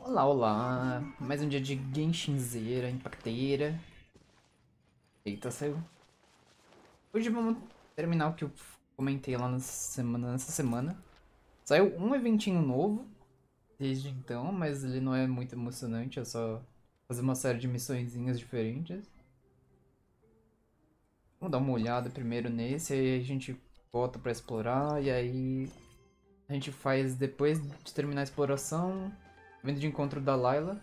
Olá, olá! Mais um dia de Genshinzeira, impacteira. Eita, saiu. Hoje vamos terminar o que eu comentei lá na semana, nessa semana. Saiu um eventinho novo desde então, mas ele não é muito emocionante, é só fazer uma série de missõezinhas diferentes. Vamos dar uma olhada primeiro nesse, aí a gente volta pra explorar, e aí a gente faz, depois de terminar a exploração, vindo de encontro da Layla.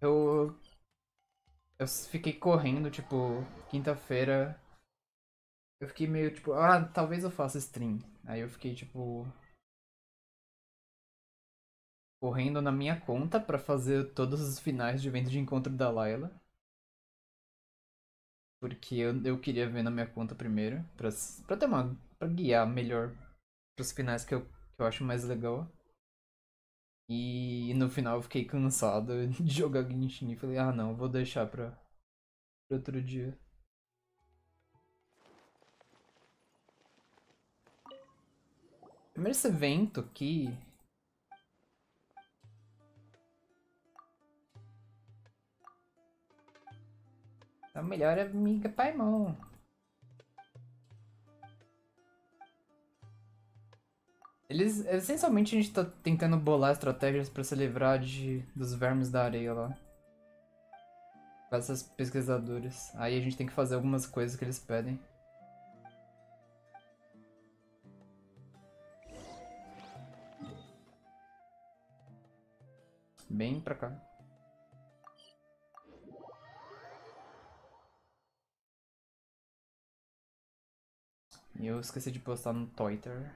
Eu... Eu fiquei correndo, tipo, quinta-feira. Eu fiquei meio, tipo, ah, talvez eu faça stream. Aí eu fiquei, tipo... Correndo na minha conta pra fazer todos os finais de evento de encontro da Layla. Porque eu, eu queria ver na minha conta primeiro, pra, pra ter uma. pra guiar melhor pros finais que eu, que eu acho mais legal. E no final eu fiquei cansado de jogar Genshin e falei, ah não, vou deixar pra, pra outro dia. Primeiro esse evento aqui. A melhor amiga Paimon. Eles, essencialmente, a gente tá tentando bolar estratégias pra se livrar de, dos vermes da areia lá. Com essas pesquisadores. Aí a gente tem que fazer algumas coisas que eles pedem. Bem pra cá. Eu esqueci de postar no Twitter.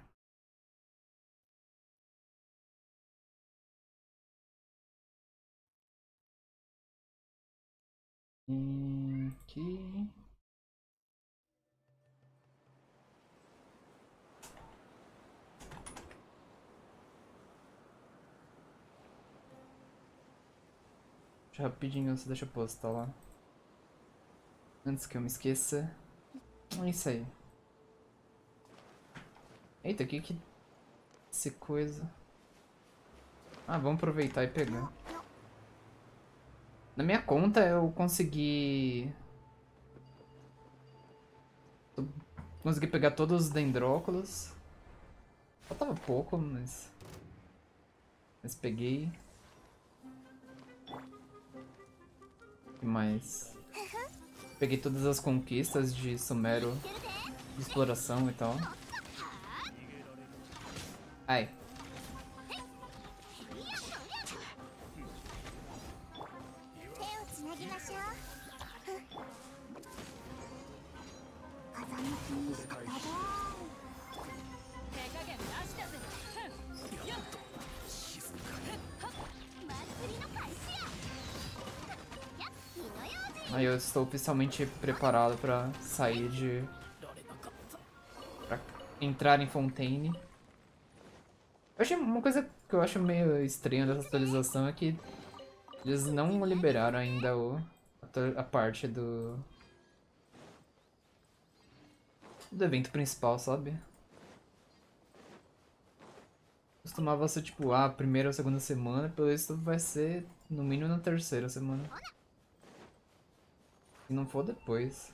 Aqui. Rapidinho, você deixa eu postar lá. Antes que eu me esqueça. É isso aí. Eita, que que... Esse coisa... Ah, vamos aproveitar e pegar. Na minha conta eu consegui... Consegui pegar todos os dendróculos. Faltava pouco, mas... Mas peguei. O que mais? Peguei todas as conquistas de Sumero de exploração e tal. Ai. Aí eu estou oficialmente preparado para sair de... Pra entrar em Fontaine. Eu achei uma coisa que eu acho meio estranha dessa atualização é que eles não liberaram ainda o, a, a parte do... do evento principal, sabe? Costumava ser tipo, ah, primeira ou segunda semana, pelo isso vai ser no mínimo na terceira semana. Se não for depois.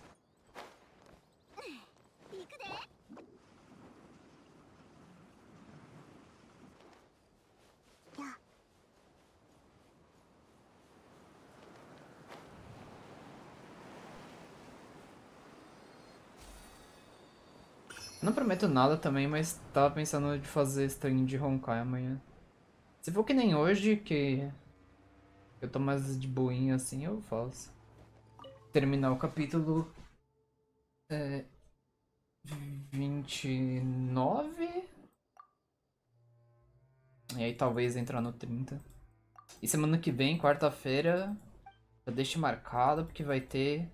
Não prometo nada também, mas tava pensando de fazer stream de Honkai amanhã. Se for que nem hoje, que eu tô mais de boinha assim, eu faço. Terminar o capítulo... É... 29? E aí talvez entrar no 30. E semana que vem, quarta-feira, eu deixo marcado porque vai ter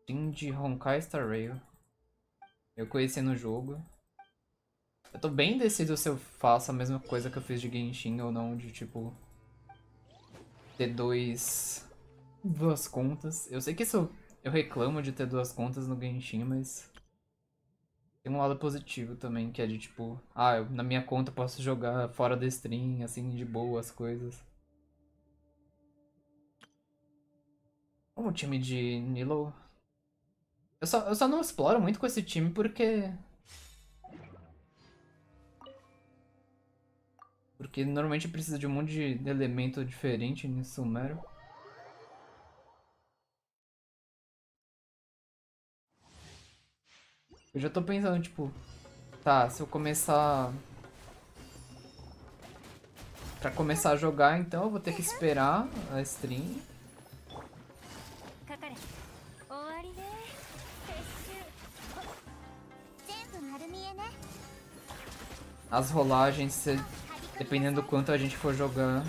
stream de Honkai Star Rail. Eu conheci no jogo. Eu tô bem decidido se eu faço a mesma coisa que eu fiz de Genshin ou não, de tipo... Ter dois... Duas contas. Eu sei que isso... Eu reclamo de ter duas contas no Genshin, mas... Tem um lado positivo também, que é de tipo, ah, eu, na minha conta posso jogar fora da stream, assim, de boa as coisas. Como o time de Nilo. Eu só, eu só não exploro muito com esse time porque. Porque normalmente precisa de um monte de elemento diferente em Sumero. Eu já tô pensando, tipo, tá, se eu começar. Pra começar a jogar, então eu vou ter que esperar a stream. As rolagens, dependendo do quanto a gente for jogar.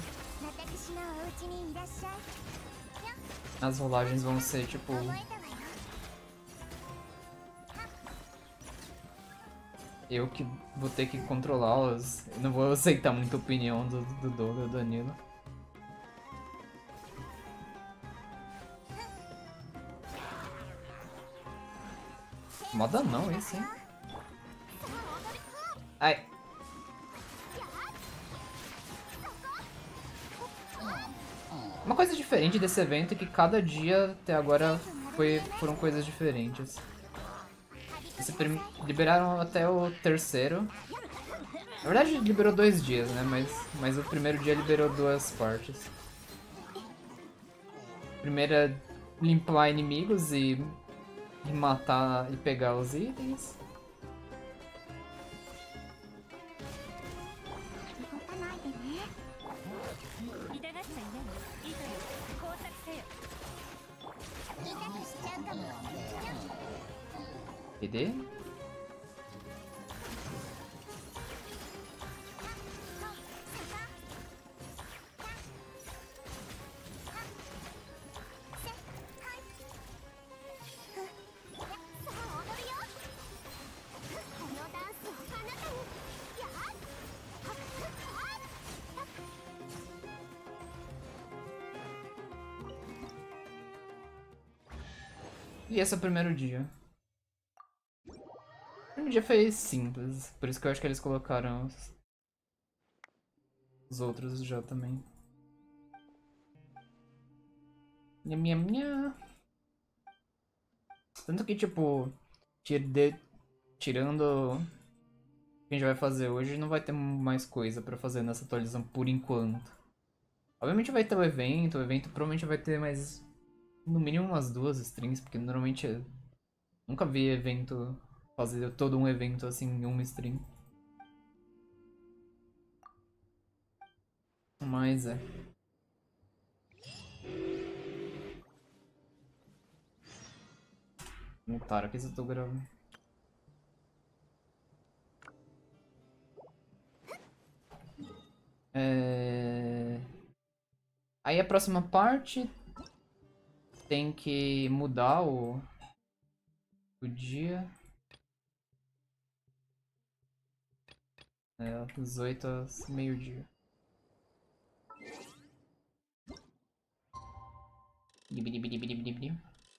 As rolagens vão ser, tipo, eu que vou ter que controlá-las. Não vou aceitar muita opinião do, do do Danilo. Moda não isso, hein? Ai. Uma coisa diferente desse evento é que cada dia até agora foi, foram coisas diferentes. Liberaram até o terceiro. Na verdade, liberou dois dias, né? Mas, mas o primeiro dia liberou duas partes. Primeiro é limpar inimigos e, e matar e pegar os itens. PD. E esse é o primeiro dia dia foi simples, por isso que eu acho que eles colocaram os, os outros já também. Minha, minha, minha. Tanto que, tipo, de, tirando o que a gente vai fazer hoje, não vai ter mais coisa pra fazer nessa atualização por enquanto. Obviamente vai ter o evento, o evento provavelmente vai ter mais, no mínimo umas duas strings, porque normalmente nunca vi evento fazer todo um evento assim em uma stream. Mas é. Mutar aqui se eu tô gravando. É... Aí a próxima parte tem que mudar o, o dia. É, dos 8 às meio-dia.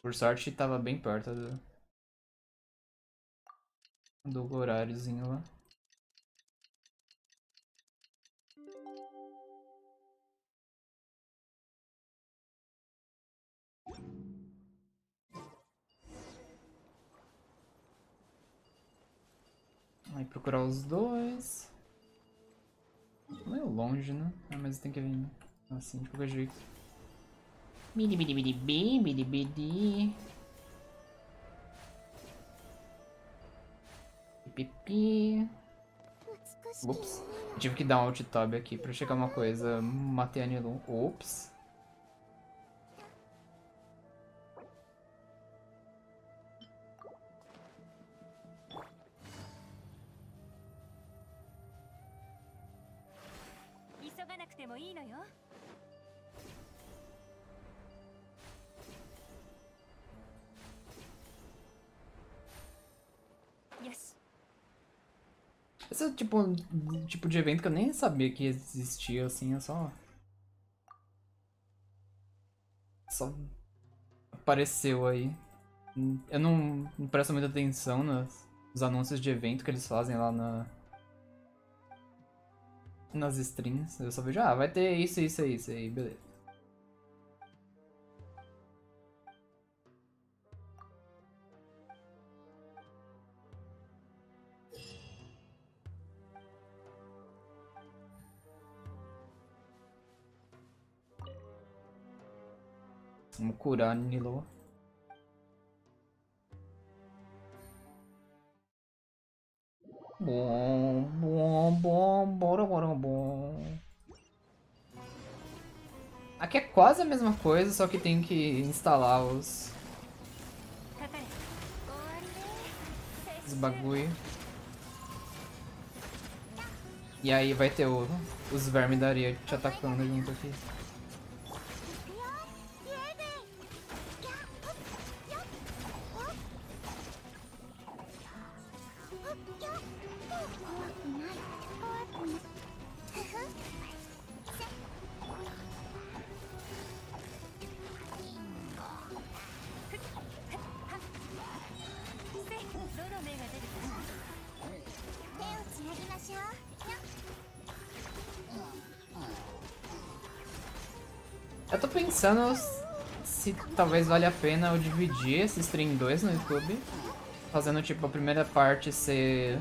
Por sorte tava bem perto do, do horáriozinho lá. Aí procurar os dois. Meio longe, né? Ah, mas tem que vir assim, de qualquer jeito. Bidi bidi bidi bidi bidi. Pipi. Ups. Tive que dar um alt tab aqui pra checar uma coisa. Matei a Nilum. Ops. Tipo de evento que eu nem sabia que existia, assim, é só... Só apareceu aí. Eu não, não presto muita atenção nas, os anúncios de evento que eles fazem lá na. Nas streams. Eu só vejo, ah, vai ter isso, isso, isso aí, beleza. Curar Nilo. Bom, bom, bom, bora, bora, bom. Aqui é quase a mesma coisa, só que tem que instalar os... Os bagulho. E aí vai ter o, os vermes da areia te atacando junto aqui. Talvez valha a pena eu dividir esse stream em dois no YouTube. Fazendo tipo a primeira parte ser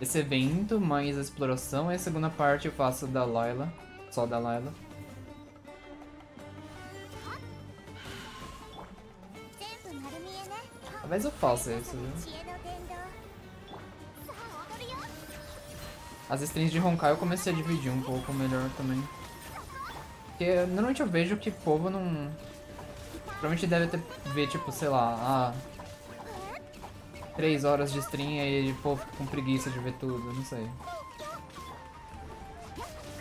esse evento, mais a exploração, e a segunda parte eu faço da Layla, só da Layla. Talvez eu faça isso, viu? As streams de Honkai eu comecei a dividir um pouco melhor também. Porque normalmente eu vejo que povo não... Provavelmente deve ter ver, tipo, sei lá, ah, 3 horas de stream e fica com preguiça de ver tudo, não sei.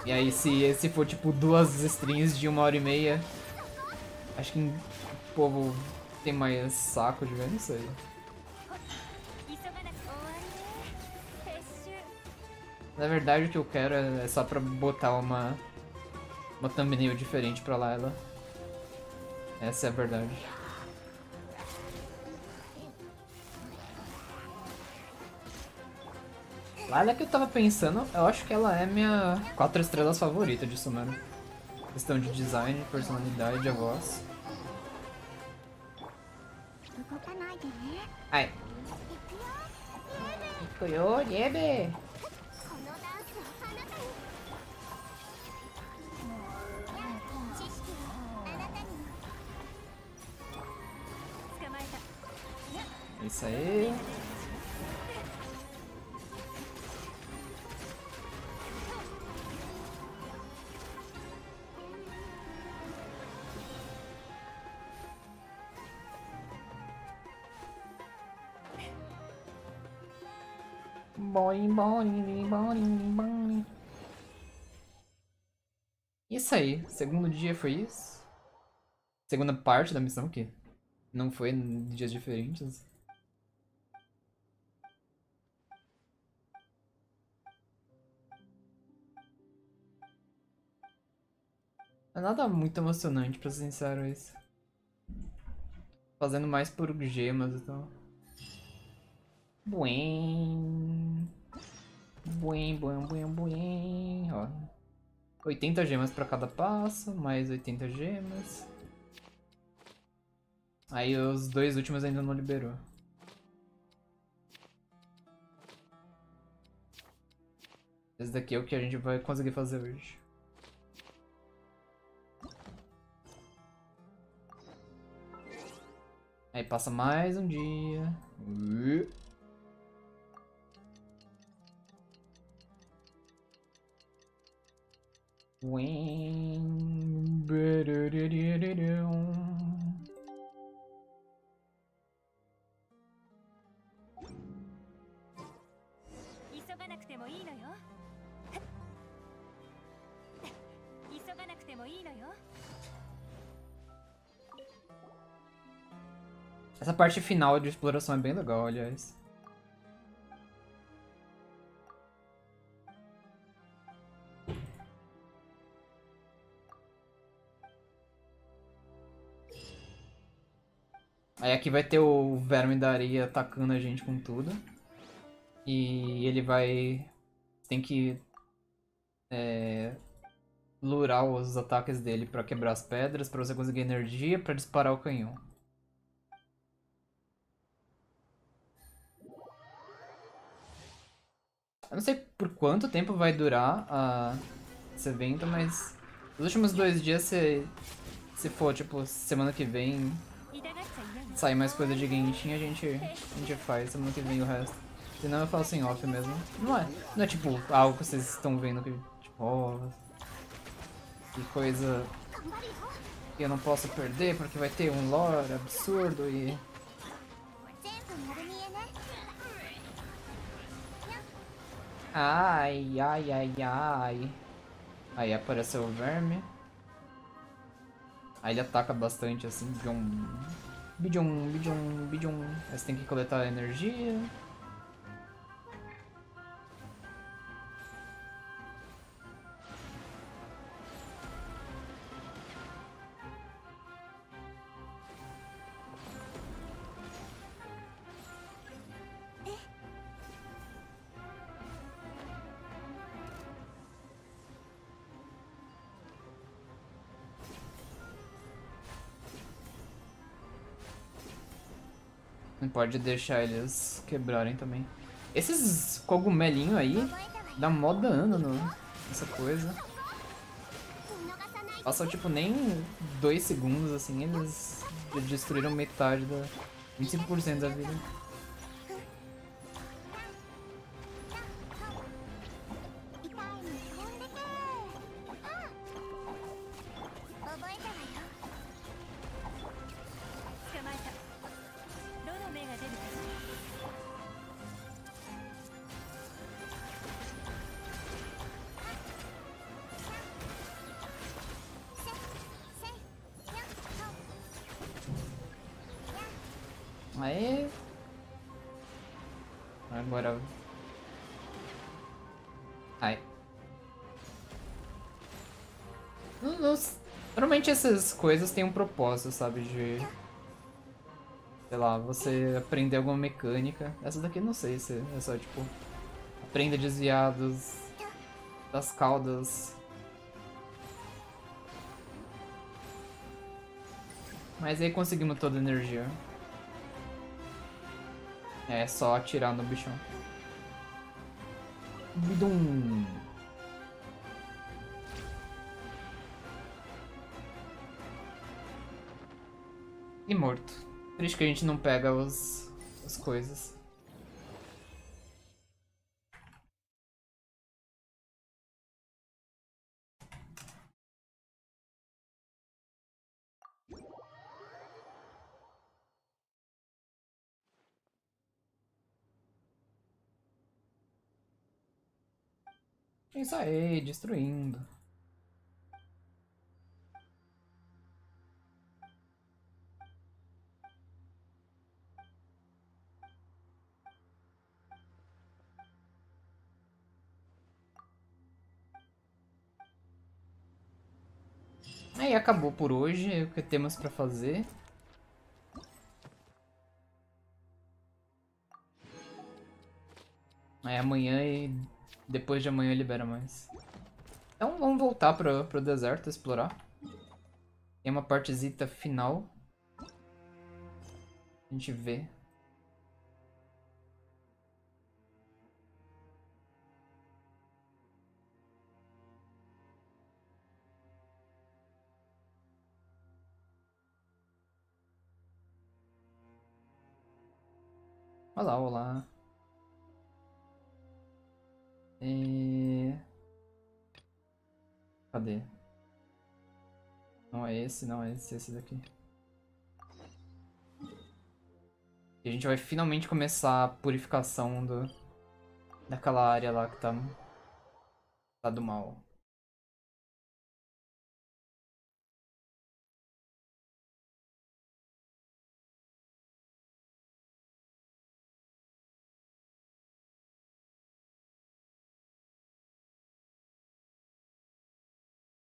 E aí se, se for tipo duas streams de uma hora e meia, acho que o povo tem mais saco de ver, não sei. Na verdade o que eu quero é só pra botar uma, uma thumbnail diferente pra Layla. Essa é a verdade. Layla que eu tava pensando, eu acho que ela é minha quatro estrelas favorita de Sumero. Questão de design, personalidade, a voz. Ai. Ikuyo, Yebe! Isso aí. Boing, boing, boing, boing. Isso aí, segundo dia foi isso. Segunda parte da missão que não foi em dias diferentes. É nada muito emocionante, pra ser sincero, isso. Fazendo mais por gemas e tal. Buen. Buen, buen, buen, buen. Ó. 80 gemas pra cada passo, mais 80 gemas. Aí os dois últimos ainda não liberou. Esse daqui é o que a gente vai conseguir fazer hoje. Aí passa mais um dia. When... Essa parte final de exploração é bem legal, aliás. Aí aqui vai ter o verme da areia atacando a gente com tudo. E ele vai... Tem que... É... Lurar os ataques dele pra quebrar as pedras, pra você conseguir energia, pra disparar o canhão. Eu não sei por quanto tempo vai durar uh, esse evento, mas nos últimos dois dias, se, se for, tipo, semana que vem sair mais coisa de Genshin, a gente, a gente faz semana que vem o resto. Senão eu falo sem off mesmo. Não é, não é tipo algo que vocês estão vendo que, tipo, oh, que coisa que eu não posso perder porque vai ter um lore absurdo e... Ai, ai, ai, ai. Aí apareceu o verme. Aí ele ataca bastante assim, bidum, bidum, bidum, bidum. Aí você tem que coletar energia. pode deixar eles quebrarem também. Esses cogumelinhos aí dá mó dano no, nessa coisa. Passou tipo nem dois segundos assim, eles destruíram metade da. 25% da vida. Essas coisas têm um propósito, sabe? De. Sei lá, você aprender alguma mecânica. Essa daqui não sei se é só tipo. Aprenda a desviar dos. das caudas. Mas aí conseguimos toda a energia. É só atirar no bichão. Bidum. E morto. Triste que a gente não pega os, as coisas. Isso aí, destruindo. Acabou por hoje, é o que temos pra fazer. Aí amanhã e depois de amanhã libera mais. Então vamos voltar pro, pro deserto explorar. Tem uma partezita final. A gente vê. Olá, olá. E... Cadê? Não é esse, não é esse, esse daqui. E a gente vai finalmente começar a purificação do... daquela área lá que tá... tá do mal.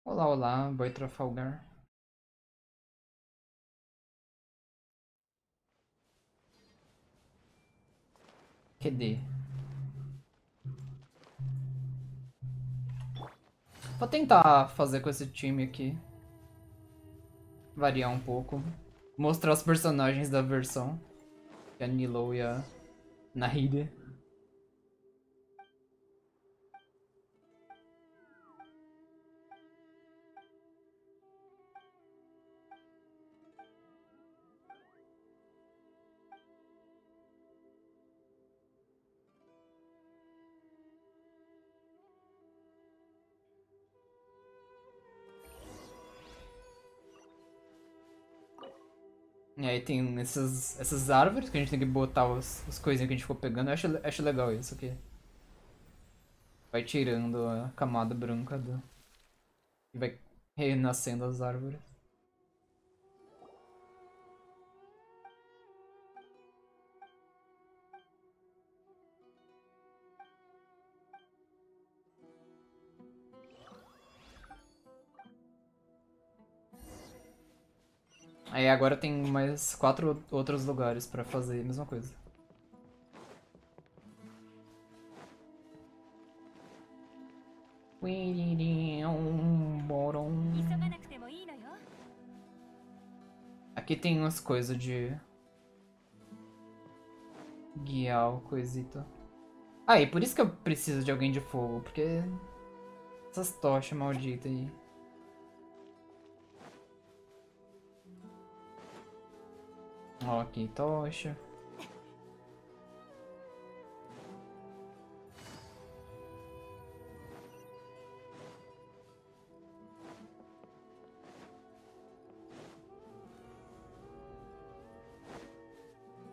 Olá, olá, boy Trafalgar. QD. Vou tentar fazer com esse time aqui. Variar um pouco. Mostrar os personagens da versão. Que a Nilo e a Nahide. E aí tem essas, essas árvores que a gente tem que botar os, as coisinhas que a gente for pegando. Eu acho, acho legal isso aqui. Vai tirando a camada branca do... E vai renascendo as árvores. Aí agora tem mais quatro outros lugares pra fazer a mesma coisa. Aqui tem umas coisas de... Guiar o coisito. Ah, e por isso que eu preciso de alguém de fogo, porque... Essas tochas malditas aí. Aqui tocha.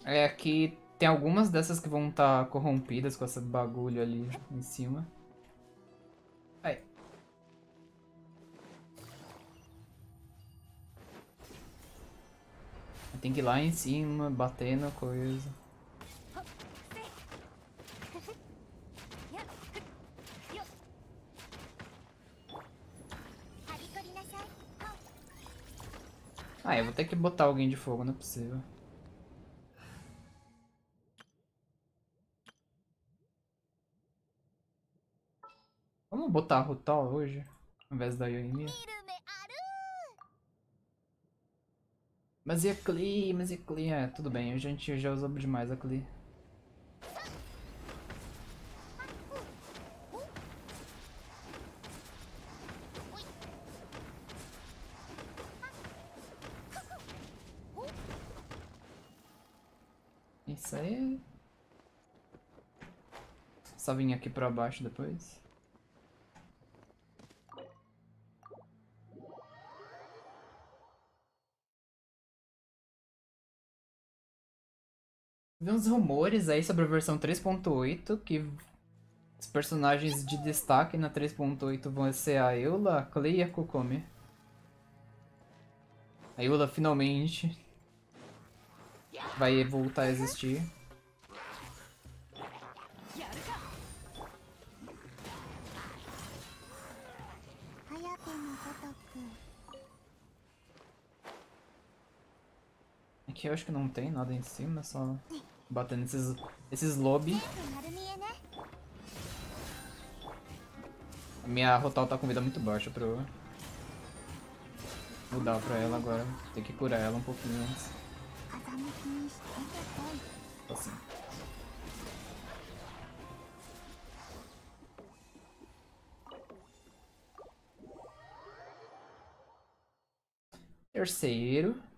É, aqui tem algumas dessas que vão estar corrompidas com esse bagulho ali em cima. Tem que ir lá em cima, batendo coisa. Ah, eu vou ter que botar alguém de fogo, não é possível. Vamos botar a Rutal hoje, ao invés da Yoimiya. Mas e a Klee? Mas e a Klee? É, tudo bem, a gente já usou demais a Klee. Isso aí. Só vim aqui pra baixo depois. uns rumores aí sobre a versão 3.8, que os personagens de destaque na 3.8 vão ser a Eula, a Clay e a Kokomi. A Eula finalmente vai voltar a existir. Aqui eu acho que não tem nada em cima, só Batendo esses, esses lobby. Minha Rotal tá com vida muito baixa pra eu mudar pra ela agora. Tem que curar ela um pouquinho antes. Tá assim. Terceiro.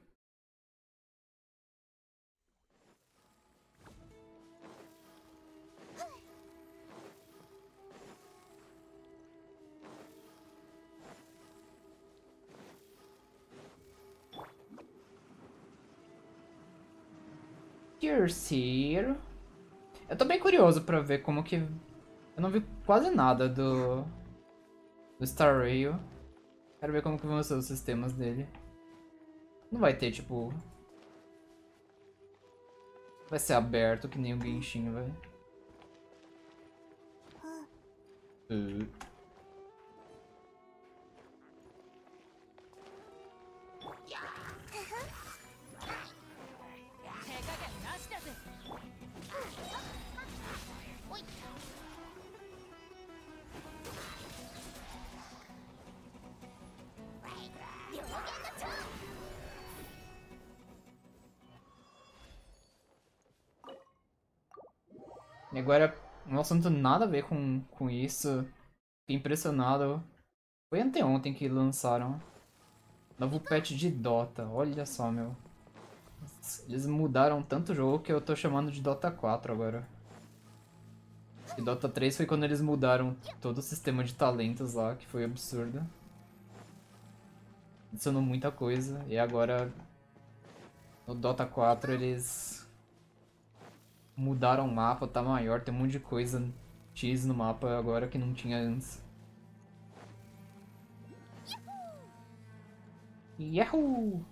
Terceiro. Eu tô bem curioso pra ver como que. Eu não vi quase nada do. Do Star Rail. Quero ver como que vão ser os sistemas dele. Não vai ter, tipo. Vai ser aberto que nem o Genshin, vai. Uh. Agora, um assunto nada a ver com, com isso. Fiquei impressionado. Foi anteontem que lançaram. Novo patch de Dota. Olha só, meu. Eles mudaram tanto o jogo que eu tô chamando de Dota 4 agora. E Dota 3 foi quando eles mudaram todo o sistema de talentos lá, que foi absurdo. Adicionou muita coisa. E agora, no Dota 4, eles mudaram o mapa, tá maior, tem um monte de coisa X no mapa agora que não tinha antes. Yahoo!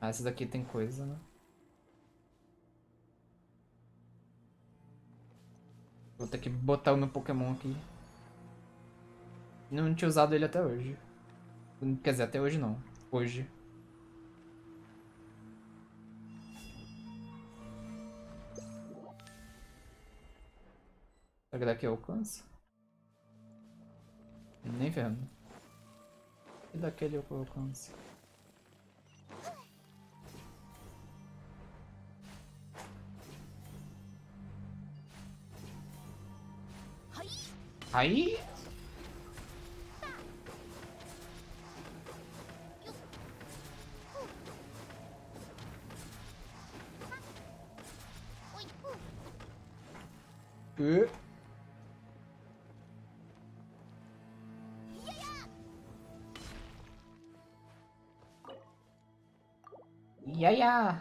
Ah, essa daqui tem coisa, né? Vou ter que botar o meu Pokémon aqui. Não tinha usado ele até hoje. Quer dizer, até hoje não. Hoje. Será que daqui alcança? Nem ferrando. E daquele eu alcanço? Aí. E... Ia.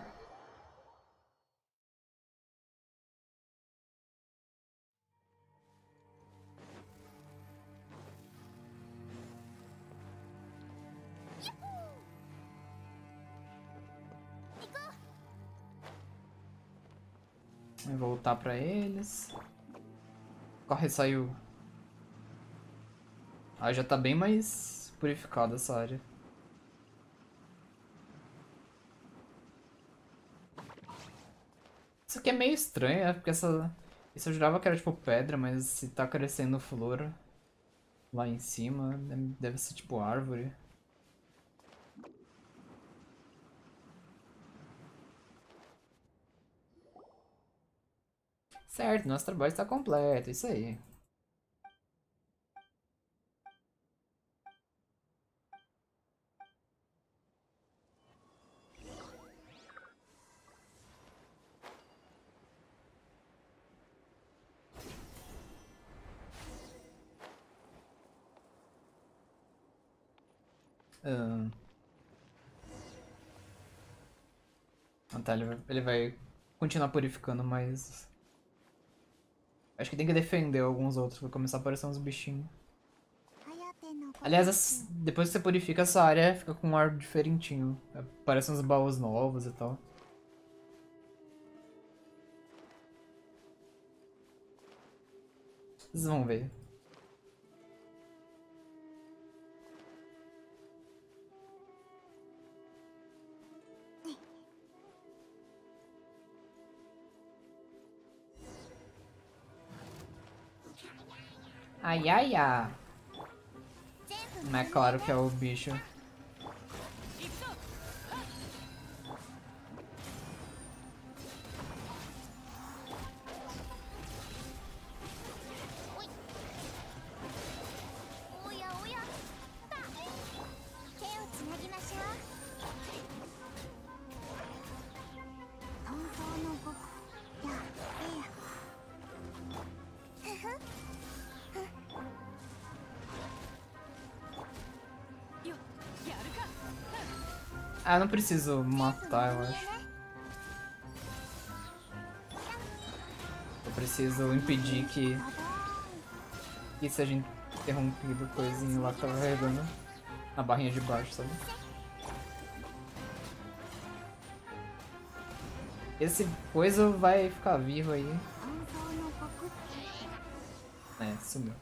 Vou voltar pra eles. Corre, saiu. Ah, já tá bem mais purificada essa área. Aqui é meio estranho, é porque essa... Isso eu jurava que era tipo pedra, mas se tá crescendo flor lá em cima, deve ser tipo árvore. Certo, nosso trabalho está completo, isso aí. Ah, tá, ele vai, ele vai continuar purificando, mas Acho que tem que defender alguns outros, vai começar a aparecer uns bichinhos. Aliás, depois que você purifica essa área, fica com um ar diferentinho. Aparecem uns baús novos e tal. Vocês vão ver. Ai, ai, ai. Mas é claro que é o bicho. Não preciso matar, eu acho. Eu preciso impedir que... Que seja interrompido coisinho lá que tava carregando. Na barrinha de baixo, sabe? Esse coisa vai ficar vivo aí. É, sumiu.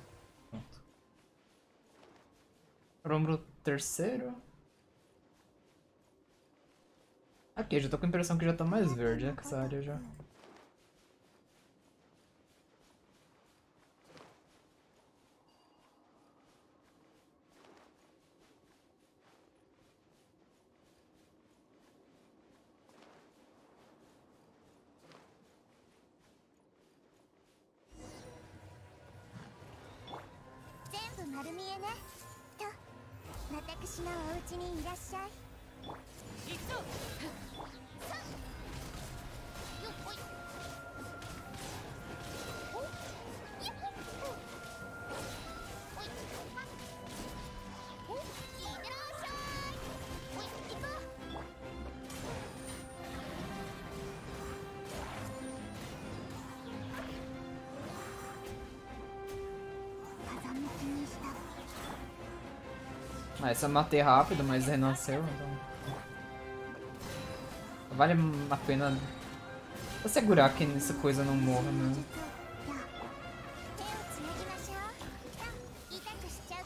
Pronto. Pro terceiro. Aqui, eu já tô com a impressão que já tá mais verde, né, com essa área já. Essa eu matei rápido, mas renasceu, então... Vale a pena Vou segurar que essa coisa não morra mesmo.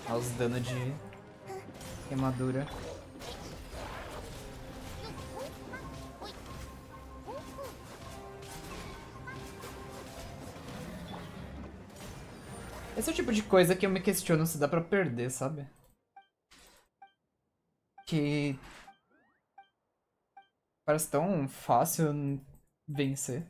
Olha os danos de queimadura. Esse é o tipo de coisa que eu me questiono se dá pra perder, sabe? Que. Parece tão fácil vencer.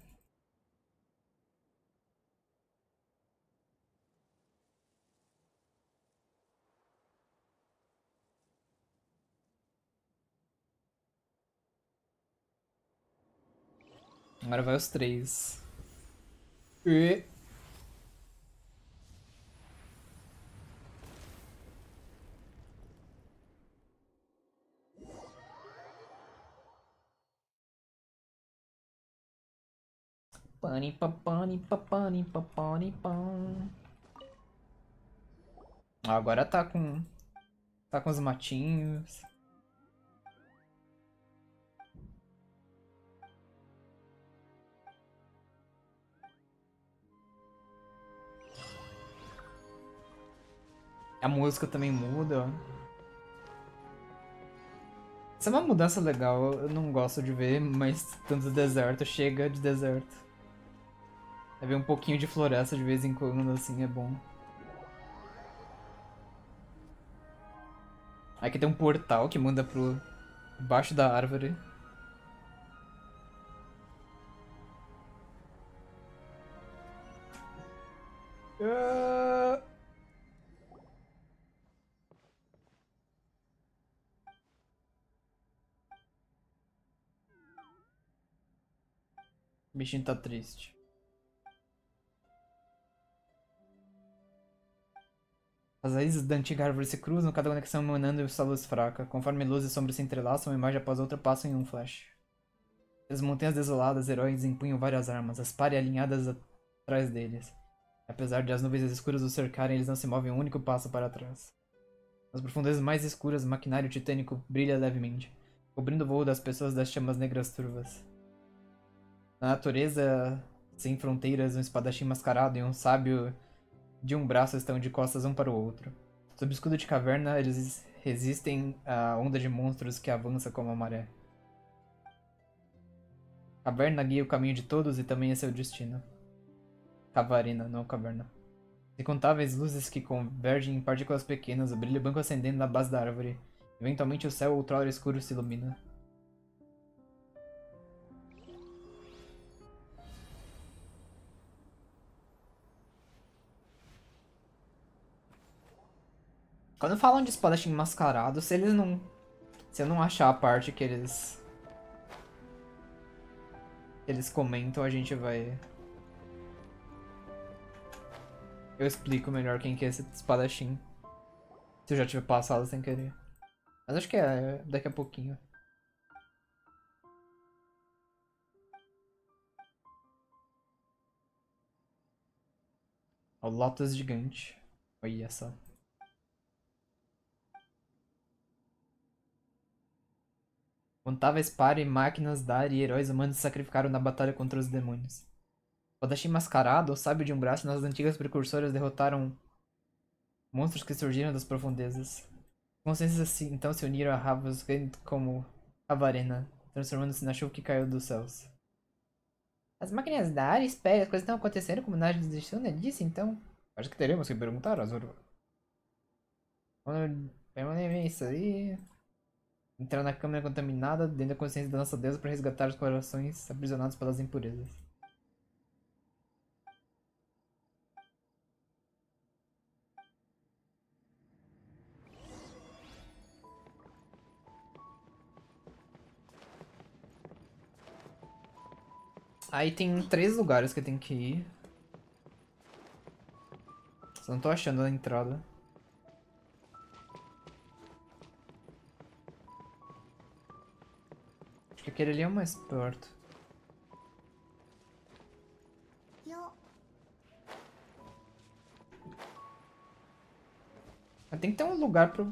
Agora vai os três. E... Pani papani papani papani. Agora tá com. Tá com os matinhos. A música também muda. Isso é uma mudança legal, eu não gosto de ver, mas tanto deserto chega de deserto. É ver um pouquinho de floresta de vez em quando, assim, é bom. Aqui tem um portal que manda pro baixo da árvore. Ah! O bichinho tá triste. As raízes da antiga árvore se cruzam, cada conexão emanando sua luz fraca. Conforme luz e sombras se entrelaçam, uma imagem após outra passam em um flash. As montanhas desoladas, heróis empunham várias armas, as pare alinhadas atrás deles. Apesar de as nuvens escuras os cercarem, eles não se movem um único passo para trás. Nas profundezas mais escuras, o maquinário titânico brilha levemente, cobrindo o voo das pessoas das chamas negras turvas. Na natureza sem fronteiras, um espadachim mascarado e um sábio de um braço estão de costas um para o outro. Sob o escudo de caverna, eles resistem à onda de monstros que avança como a maré. Caverna guia o caminho de todos e também é seu destino. Cavarina, não caverna. Incontáveis luzes que convergem em partículas pequenas, o brilho branco acendendo na base da árvore. Eventualmente o céu outrora escuro se ilumina. Quando falam de espadachim mascarado, se eles não. Se eu não achar a parte que eles. Eles comentam, a gente vai. Eu explico melhor quem que é esse espadachim. Se eu já tiver passado sem querer. Mas acho que é daqui a pouquinho. O Lotus gigante. Olha só. Contáveis pare, máquinas, dar e heróis humanos se sacrificaram na batalha contra os demônios. Odashi mascarado, o sábio de um braço, nas antigas precursoras derrotaram monstros que surgiram das profundezas. Consciências então se uniram a Ravos como Avarena, transformando-se na chuva que caiu dos céus. As máquinas da área esperam, as coisas estão acontecendo como nós desistimos, né? Disse então. Acho que teremos que perguntar, Azuro. Quando permanecer isso aí. Entrar na câmara contaminada dentro da consciência da nossa deusa para resgatar os corações aprisionados pelas impurezas. Aí tem três lugares que eu tenho que ir. Só não tô achando a entrada. Aquele ali é o mais perto. よ Mas tem que ter um lugar pra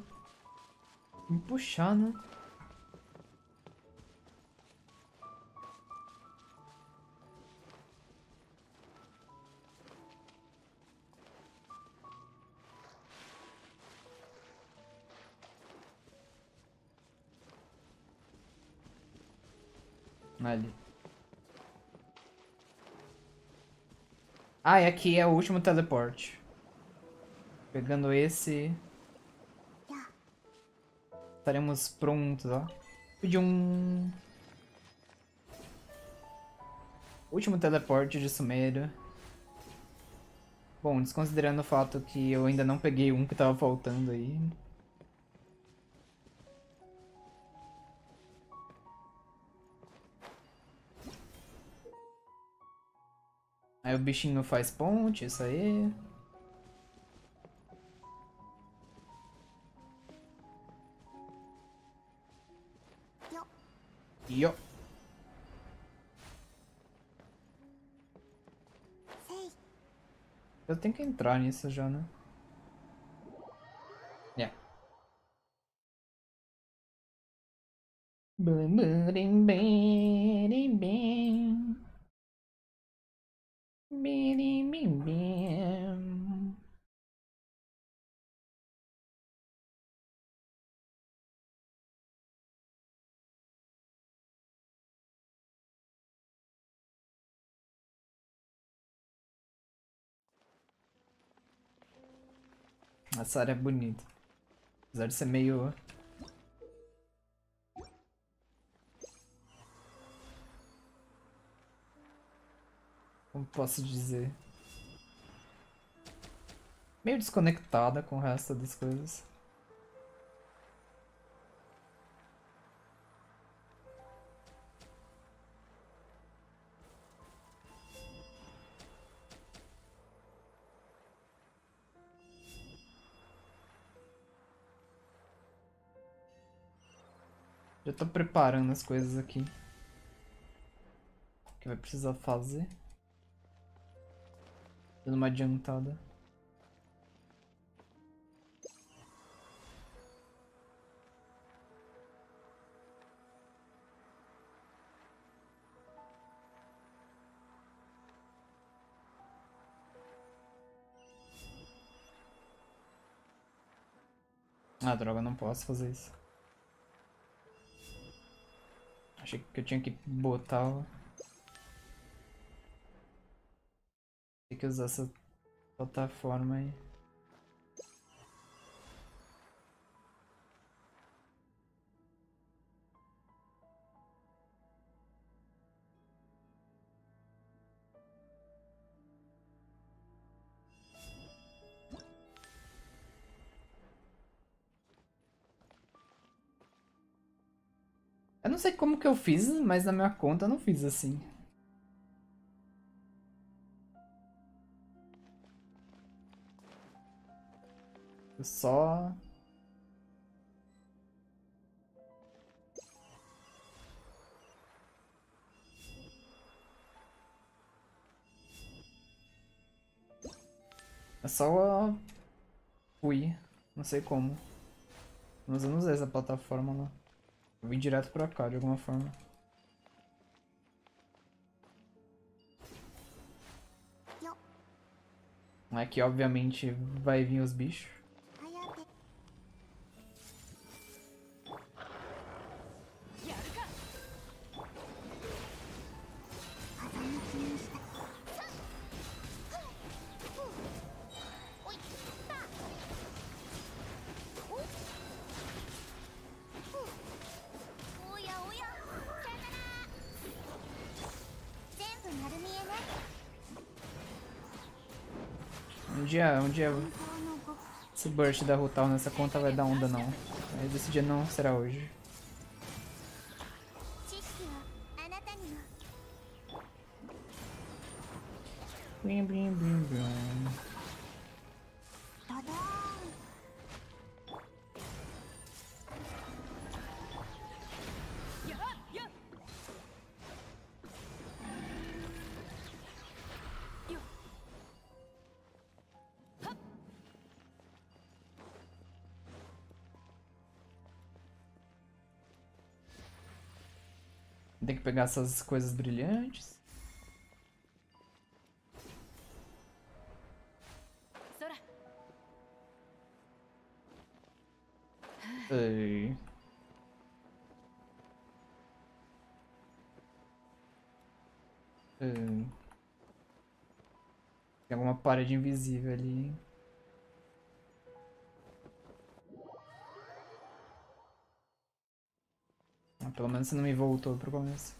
me puxar, né? Ali. Ah, e aqui é o último teleporte. Pegando esse, や estaremos prontos, ó. De um... Último teleporte de Sumeira. Bom, desconsiderando o fato que eu ainda não peguei um que tava faltando aí. Aí o bichinho faz ponte, isso aí. Yo. Eu tenho que entrar nisso já, né? Yeah. Blim, blim, blim, Essa área é bonita. Apesar de ser meio. Como posso dizer? Meio desconectada com o resto das coisas. Já tô preparando as coisas aqui. Que vai precisar fazer. Dando uma adiantada. Ah, droga, não posso fazer isso. Achei que eu tinha que botar Tem que usar essa plataforma aí. Eu não sei como que eu fiz, mas na minha conta eu não fiz assim. Só... Eu só fui, não sei como. Mas eu não usei essa plataforma lá. Eu vim direto pra cá de alguma forma. Aqui obviamente vai vir os bichos. onde um dia esse burst da Rutal nessa conta vai dar onda não. Mas esse dia não será hoje. Blim, blim, blim, blim. Tem que pegar essas coisas brilhantes. 空 Ei. Ei. Tem alguma parede invisível ali. Ah, pelo menos você não me voltou pro começo.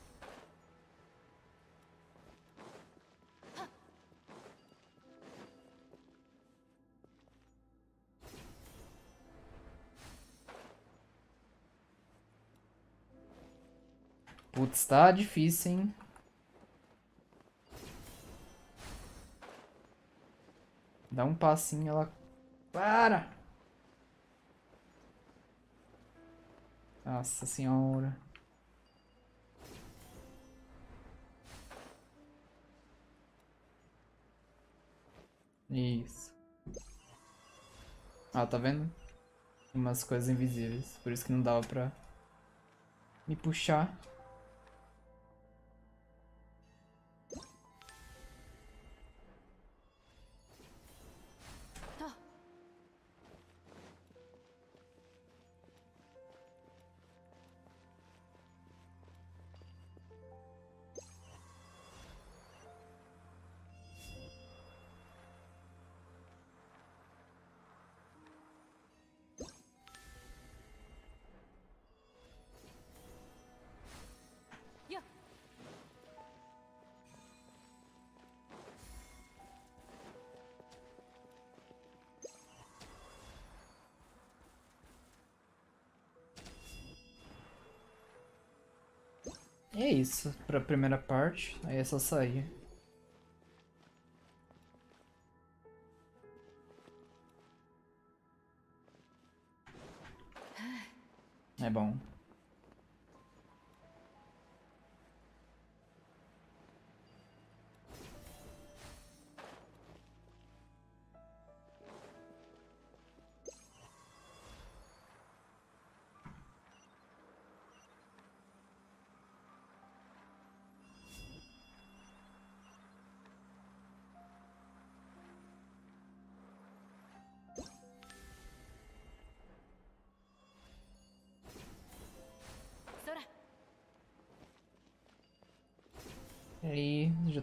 Putz, tá difícil, hein? Dá um passinho, ela... Para! Nossa senhora. Isso. Ah, tá vendo? Umas coisas invisíveis. Por isso que não dava pra me puxar. E é isso pra primeira parte. Aí é só sair. É bom.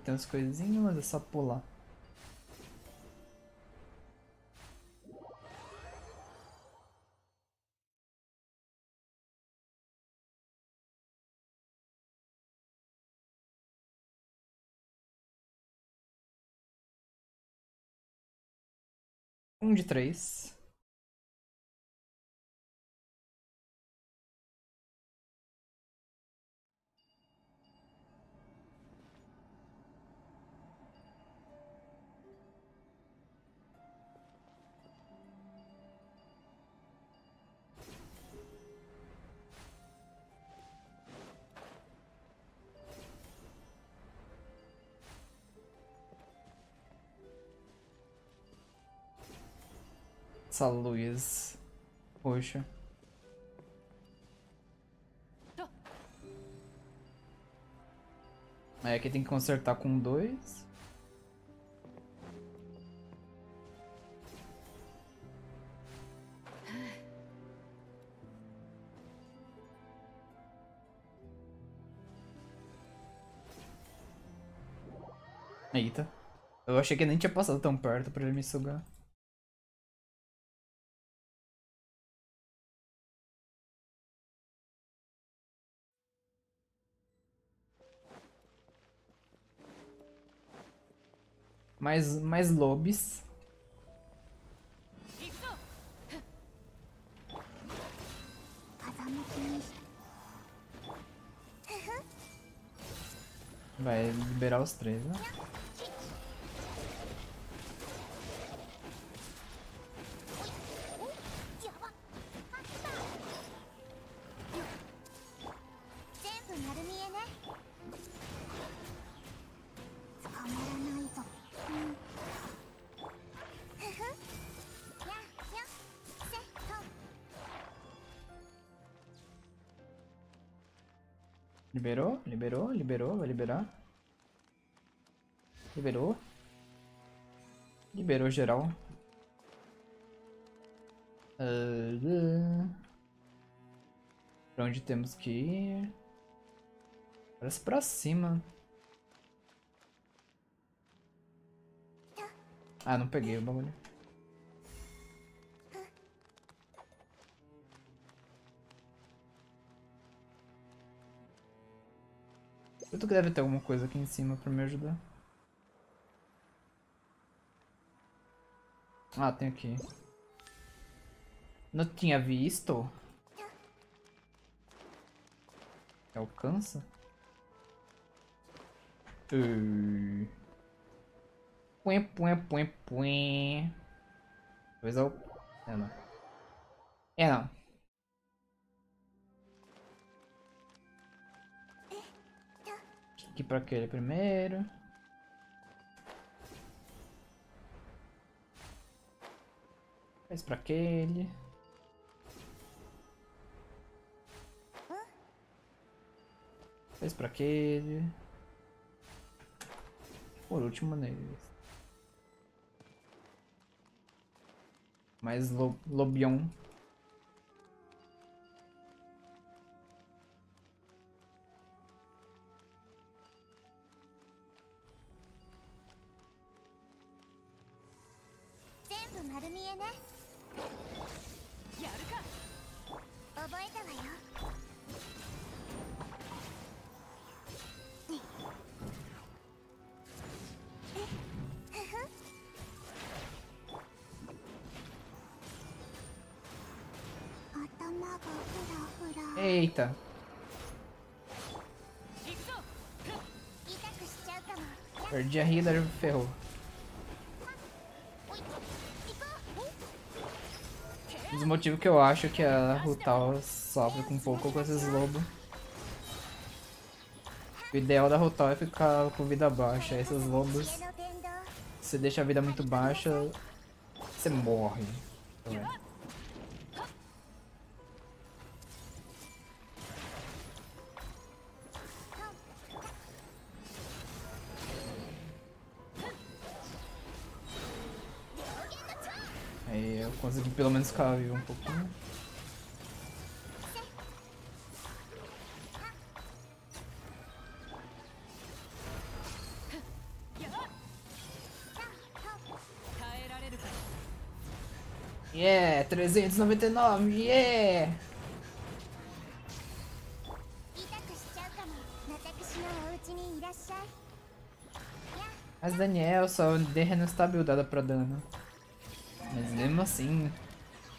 Tem as coisinhas, mas é só pular. Um de três. Essa luz. Poxa. Aí aqui tem que consertar com dois. Eita. Eu achei que nem tinha passado tão perto pra ele me sugar. Mais, mais lobbies. Vai liberar os três, né? Liberou, liberou, liberou, vai liberar. Liberou. Liberou geral. Ah, Pra onde temos que ir? Parece pra cima. Ah, não peguei o bagulho. Tô que deve ter alguma coisa aqui em cima pra me ajudar. Ah, tem aqui. Não tinha visto? Alcança? Uh. Puém, puém, puém, puém. Talvez eu... É, não. É, não. Aqui pra aquele primeiro. Faz pra aquele. Faz pra aquele. Por último neles. Mais lo Lobion. A healer, ferrou. Um dos motivos que eu acho que a Rutal sofre com um pouco com esses lobos. O ideal da Rutal é ficar com vida baixa. Esses lobos, se deixa a vida muito baixa, você morre. Então, pelo menos ficar vivo um pouquinho. Yeah, 399, yeah! Mas Daniel, só Derra não está buildada pra dano. Mas mesmo assim,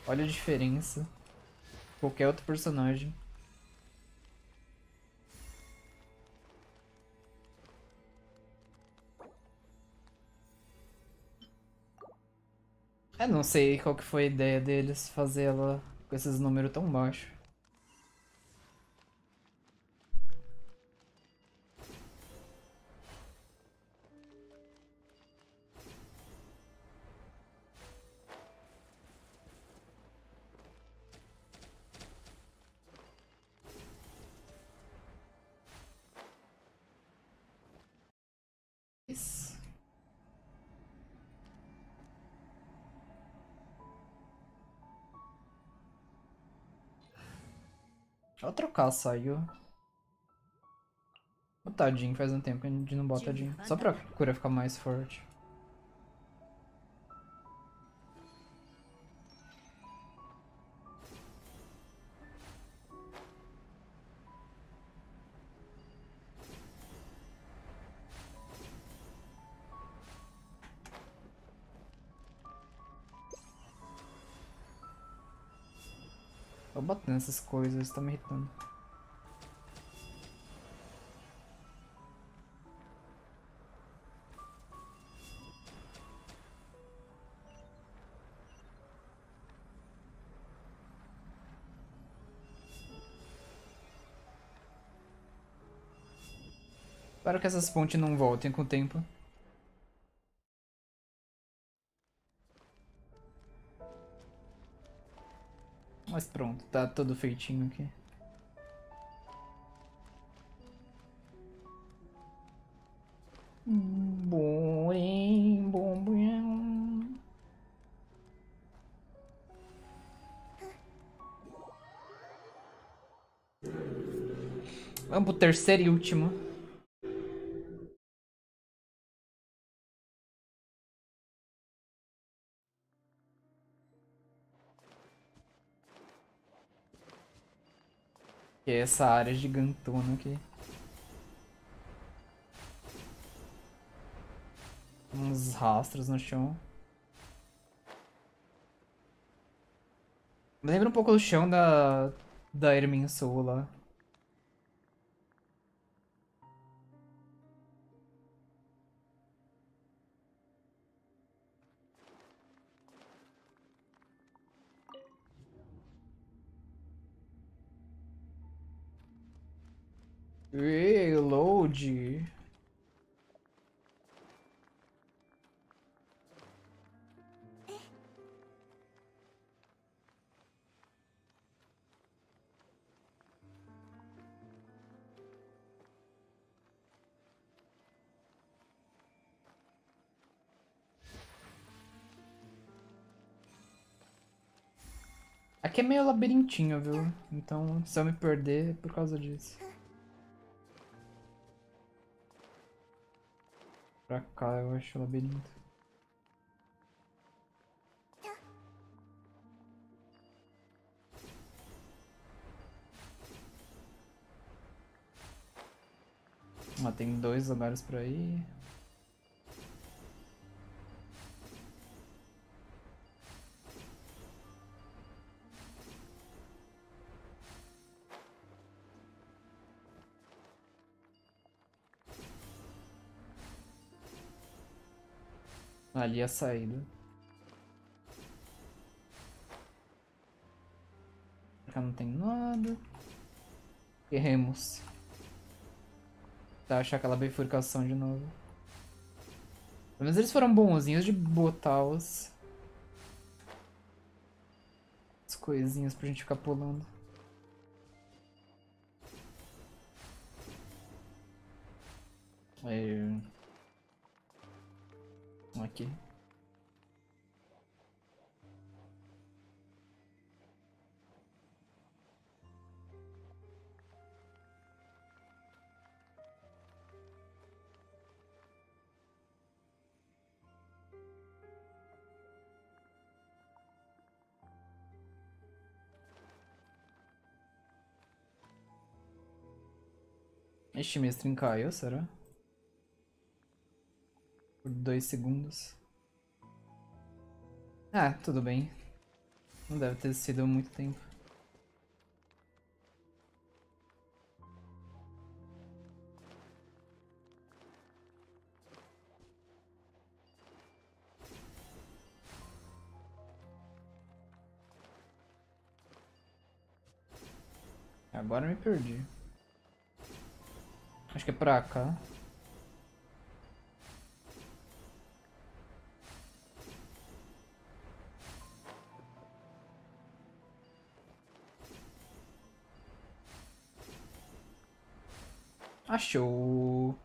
olha a diferença. Qualquer outro personagem. Eu não sei qual que foi a ideia deles fazer ela com esses números tão baixos. Trocar, saiu. O tadinho, faz um tempo que a gente não bota Jin. Só pra cura ficar mais forte. Tô batendo essas coisas, tá me irritando. Espero que essas pontes não voltem com o tempo. Mas pronto, tá todo feitinho aqui. Bom, bom, bom. Vamos pro terceiro e último. Que é essa área gigantona aqui. Uns rastros no chão. Me lembra um pouco do chão da, da Soul lá. Reload. Aqui é meio labirintinho, viu? Então, se eu me perder, é por causa disso. Pra cá eu acho o labirinto. Ah, tem dois lugares pra ir. Ali a saída. Cá não tem nada. Erremos. Tá, achar aquela bifurcação de novo. Pelo menos eles foram bonzinhos de botar os... As coisinhas pra gente ficar pulando. Aí... Aqui. Este mestre caiu, será? Por dois segundos. Ah, tudo bem. Não deve ter sido muito tempo. Agora me perdi. Acho que é pra cá. Achou.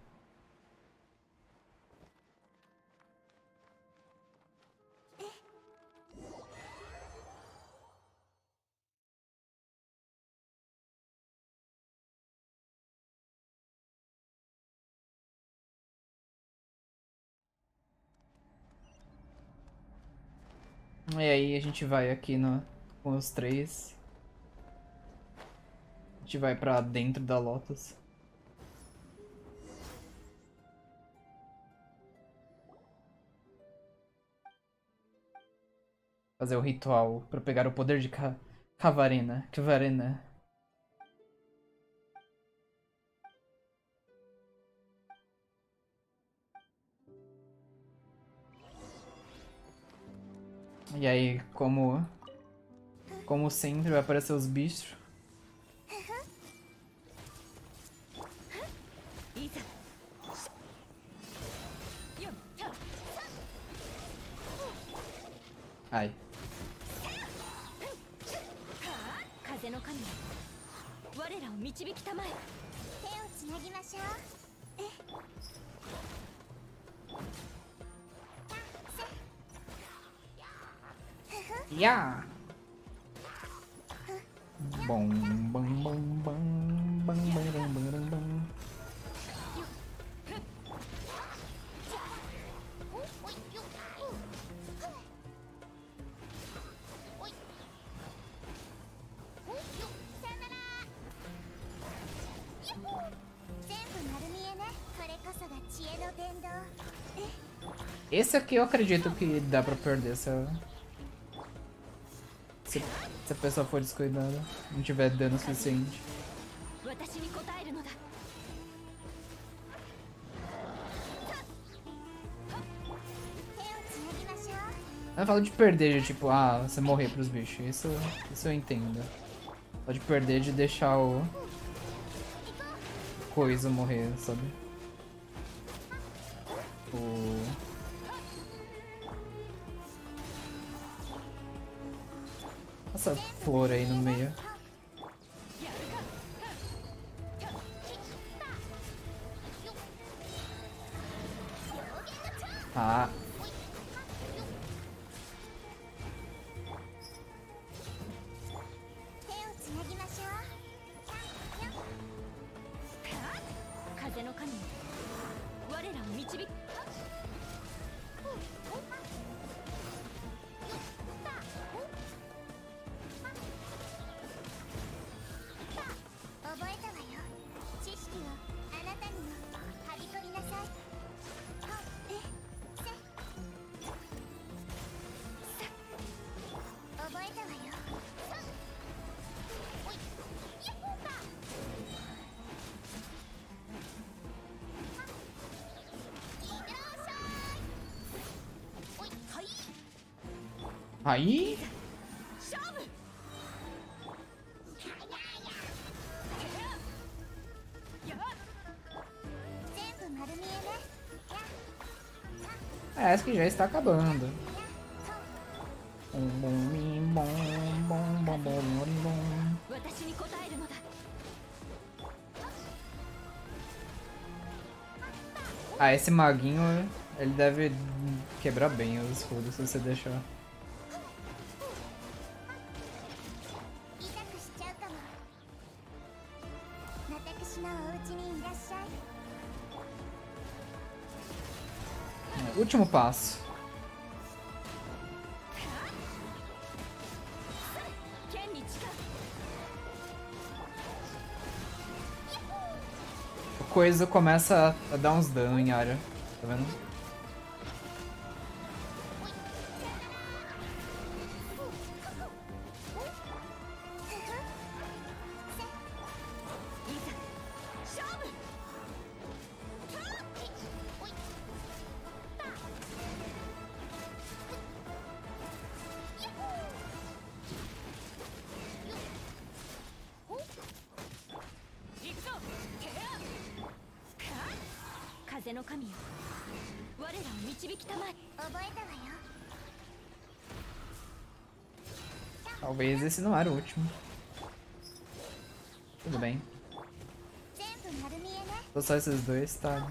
E aí a gente vai aqui no, com os três. A gente vai pra dentro da Lotus. fazer o ritual para pegar o poder de Ka Kavarena. Kavarena. E aí, como como sempre, vai aparecer os bichos. Ai. 風の神よ我らを導きたまえ手をつなぎましょう。え？やあ。ボンボンボンボンボンボンボンボンボン Esse aqui eu acredito que dá pra perder se, se, se a pessoa for descuidada, não tiver dano suficiente. Eu falo de perder, de tipo, ah, você morrer pros bichos. Isso, isso eu entendo. Pode perder de deixar o... Coisa morrer, sabe? O. Essa flor aí no meio. Ah, Aí... É, acho que já está acabando. Ah, esse maguinho, ele deve quebrar bem os escudos se você deixar. último passo. O coisa começa a dar uns dano em área, tá vendo? の神よ我らを導きたまえ覚えたわよ Talvez esse não era o último. Tudo bem. 全部丸見えね Tô só esses dois, tá.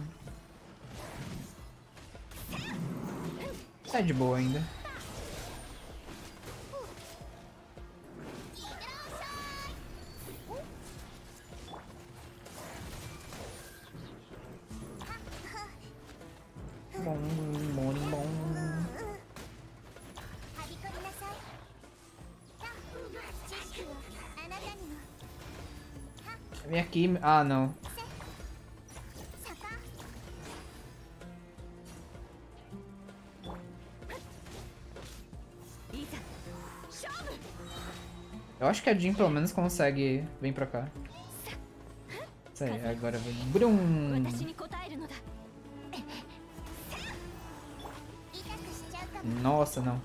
Tá de boa ainda. Ah, não. Eu acho que a Jin pelo menos consegue... Vem pra cá. Isso aí, agora vem... Brum! Nossa, não.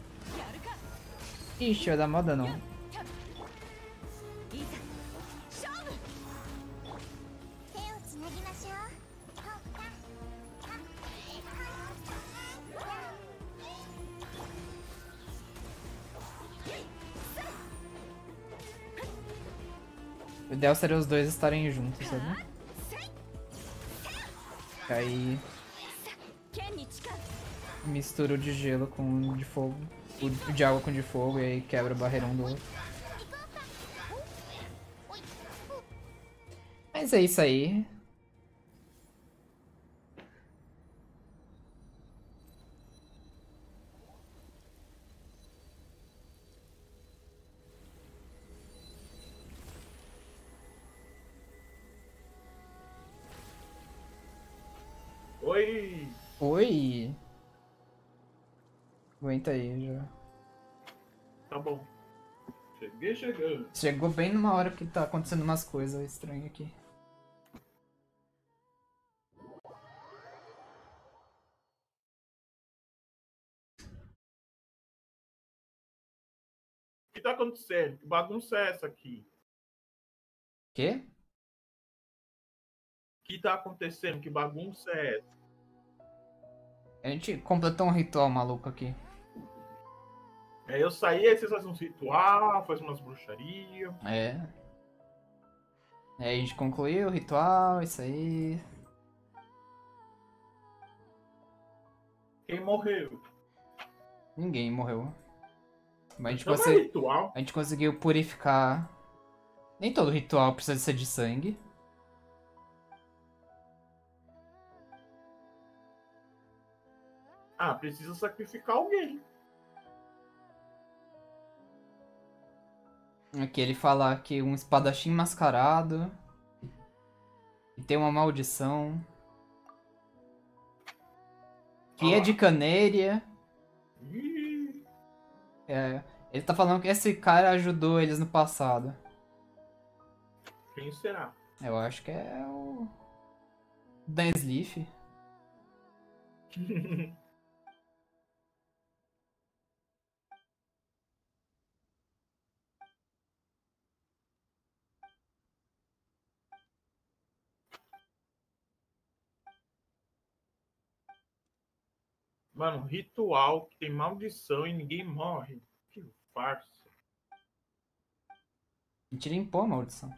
Ixi, vai dar moda não. ideal seria os dois estarem juntos, sabe? Aí... Mistura o de gelo com o de fogo. O de água com o de fogo e aí quebra o barreirão do outro. Mas é isso aí. Chegou bem numa hora que tá acontecendo umas coisas estranhas aqui. O que tá acontecendo? Que bagunça é essa aqui? Quê? O que tá acontecendo? Que bagunça é essa? A gente completou um ritual maluco aqui. Aí eu saí, aí vocês fazem uns ritual, fazem umas bruxarias. É. Aí a gente concluiu o ritual, isso aí. Quem morreu? Ninguém morreu. Mas a gente, Não é a gente conseguiu purificar. Nem todo ritual precisa ser de sangue. Ah, precisa sacrificar alguém. Aqui ele fala que um espadachim mascarado. E tem uma maldição. Que é Ah. de Canéria. É, ele tá falando que esse cara ajudou eles no passado. quem será? Eu acho que é o. Dan Sleef. Mano, ritual que tem maldição e ninguém morre. Que farsa. A gente limpou a maldição.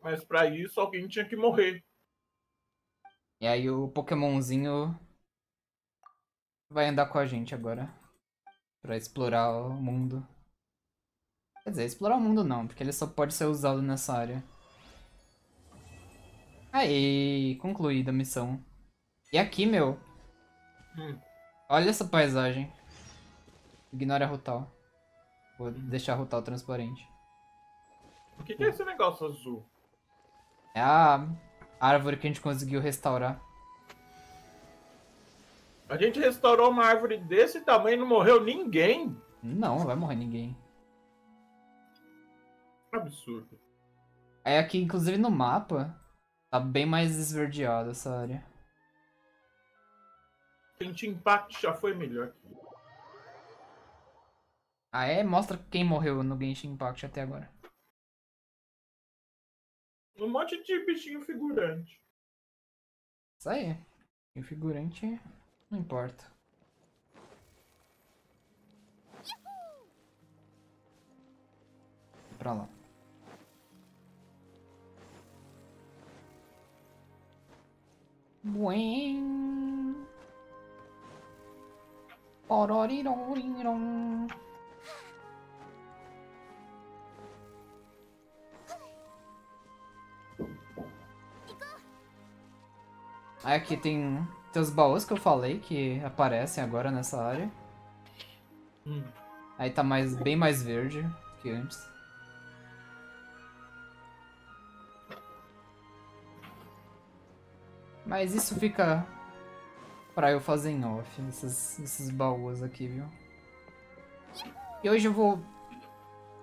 Mas pra isso alguém tinha que morrer. E aí o Pokémonzinho vai andar com a gente agora. Pra explorar o mundo. Quer dizer, explorar o mundo não, porque ele só pode ser usado nessa área. Aí, concluída a missão. E aqui, meu, Hum, olha essa paisagem. Ignore a Rutal. Vou deixar a Rutal transparente. O que, que é esse negócio azul? É a árvore que a gente conseguiu restaurar. A gente restaurou uma árvore desse tamanho e não morreu ninguém? Não, não vai morrer ninguém. Absurdo. Aí aqui, inclusive no mapa, tá bem mais esverdeado essa área. Tente Impact já foi melhor. Ah, é? Mostra quem morreu no Genshin Impact até agora. Um monte de bichinho figurante. Isso aí. O figurante não importa. Pra lá. Buen. Ororirorirong. Aí aqui tem, tem os baús que eu falei que aparecem agora nessa área. Hum. Aí tá mais, bem mais verde que antes. Mas isso fica pra eu fazer em off, esses, esses baús aqui, viu? E hoje eu vou,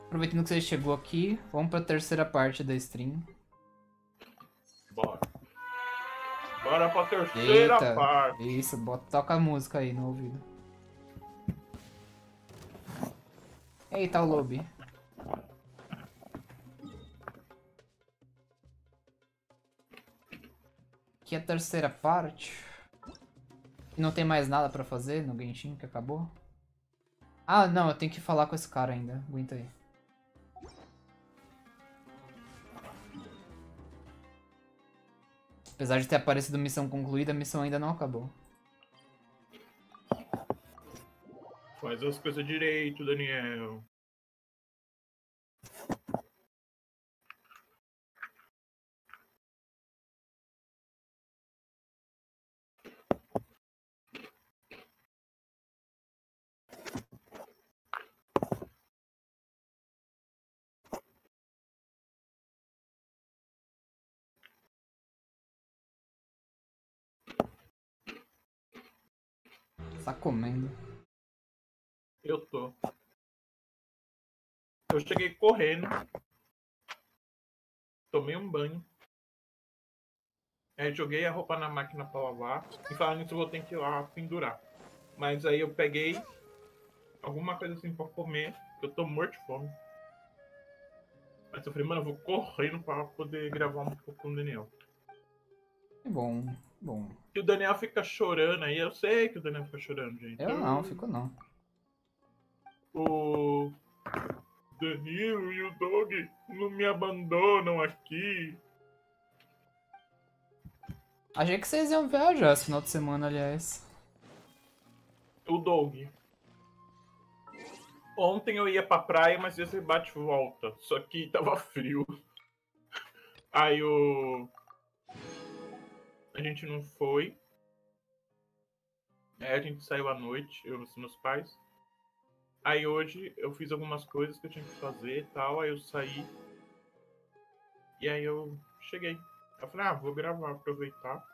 aproveitando que você chegou aqui, vamos pra terceira parte da stream. Bora. Bora pra terceira Eita, parte. isso, bota, toca a música aí no ouvido. Eita, o lobby. Aqui é a terceira parte. Não tem mais nada pra fazer no Genshin que acabou? Ah, não, eu tenho que falar com esse cara ainda. Aguenta aí. Apesar de ter aparecido missão concluída, a missão ainda não acabou. Faz as coisas direito, Daniel. Tá comendo. Eu tô. Eu cheguei correndo. Tomei um banho. Aí joguei a roupa na máquina pra lavar. E falando nisso, eu vou ter que ir lá pendurar. Mas aí eu peguei alguma coisa assim pra comer. Eu tô morto de fome. Mas eu falei, mano, eu vou correndo pra poder gravar um pouco com o Daniel. Que bom, bom. E o Daniel fica chorando aí. Eu sei que o Daniel fica chorando, gente. Eu não, fico não. O Danilo e o Doug não me abandonam aqui. Achei que vocês iam viajar esse final de semana, aliás. O Doug. Ontem eu ia pra praia, mas ia ser bate e volta. Só que tava frio. Aí o. A gente não foi. Aí a gente saiu à noite, eu e os meus pais. Aí hoje eu fiz algumas coisas que eu tinha que fazer e tal. Aí eu saí. E aí eu cheguei. Eu falei, ah, vou gravar, aproveitar.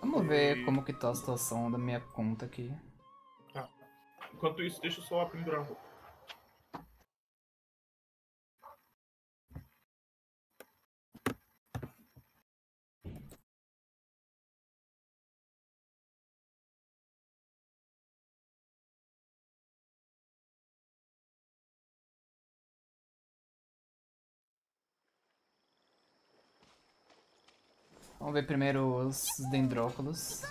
Vamos ver como que tá a situação da minha conta aqui. Enquanto isso, deixa eu só pendurar a roupa. Vamos ver primeiro os dendróculos.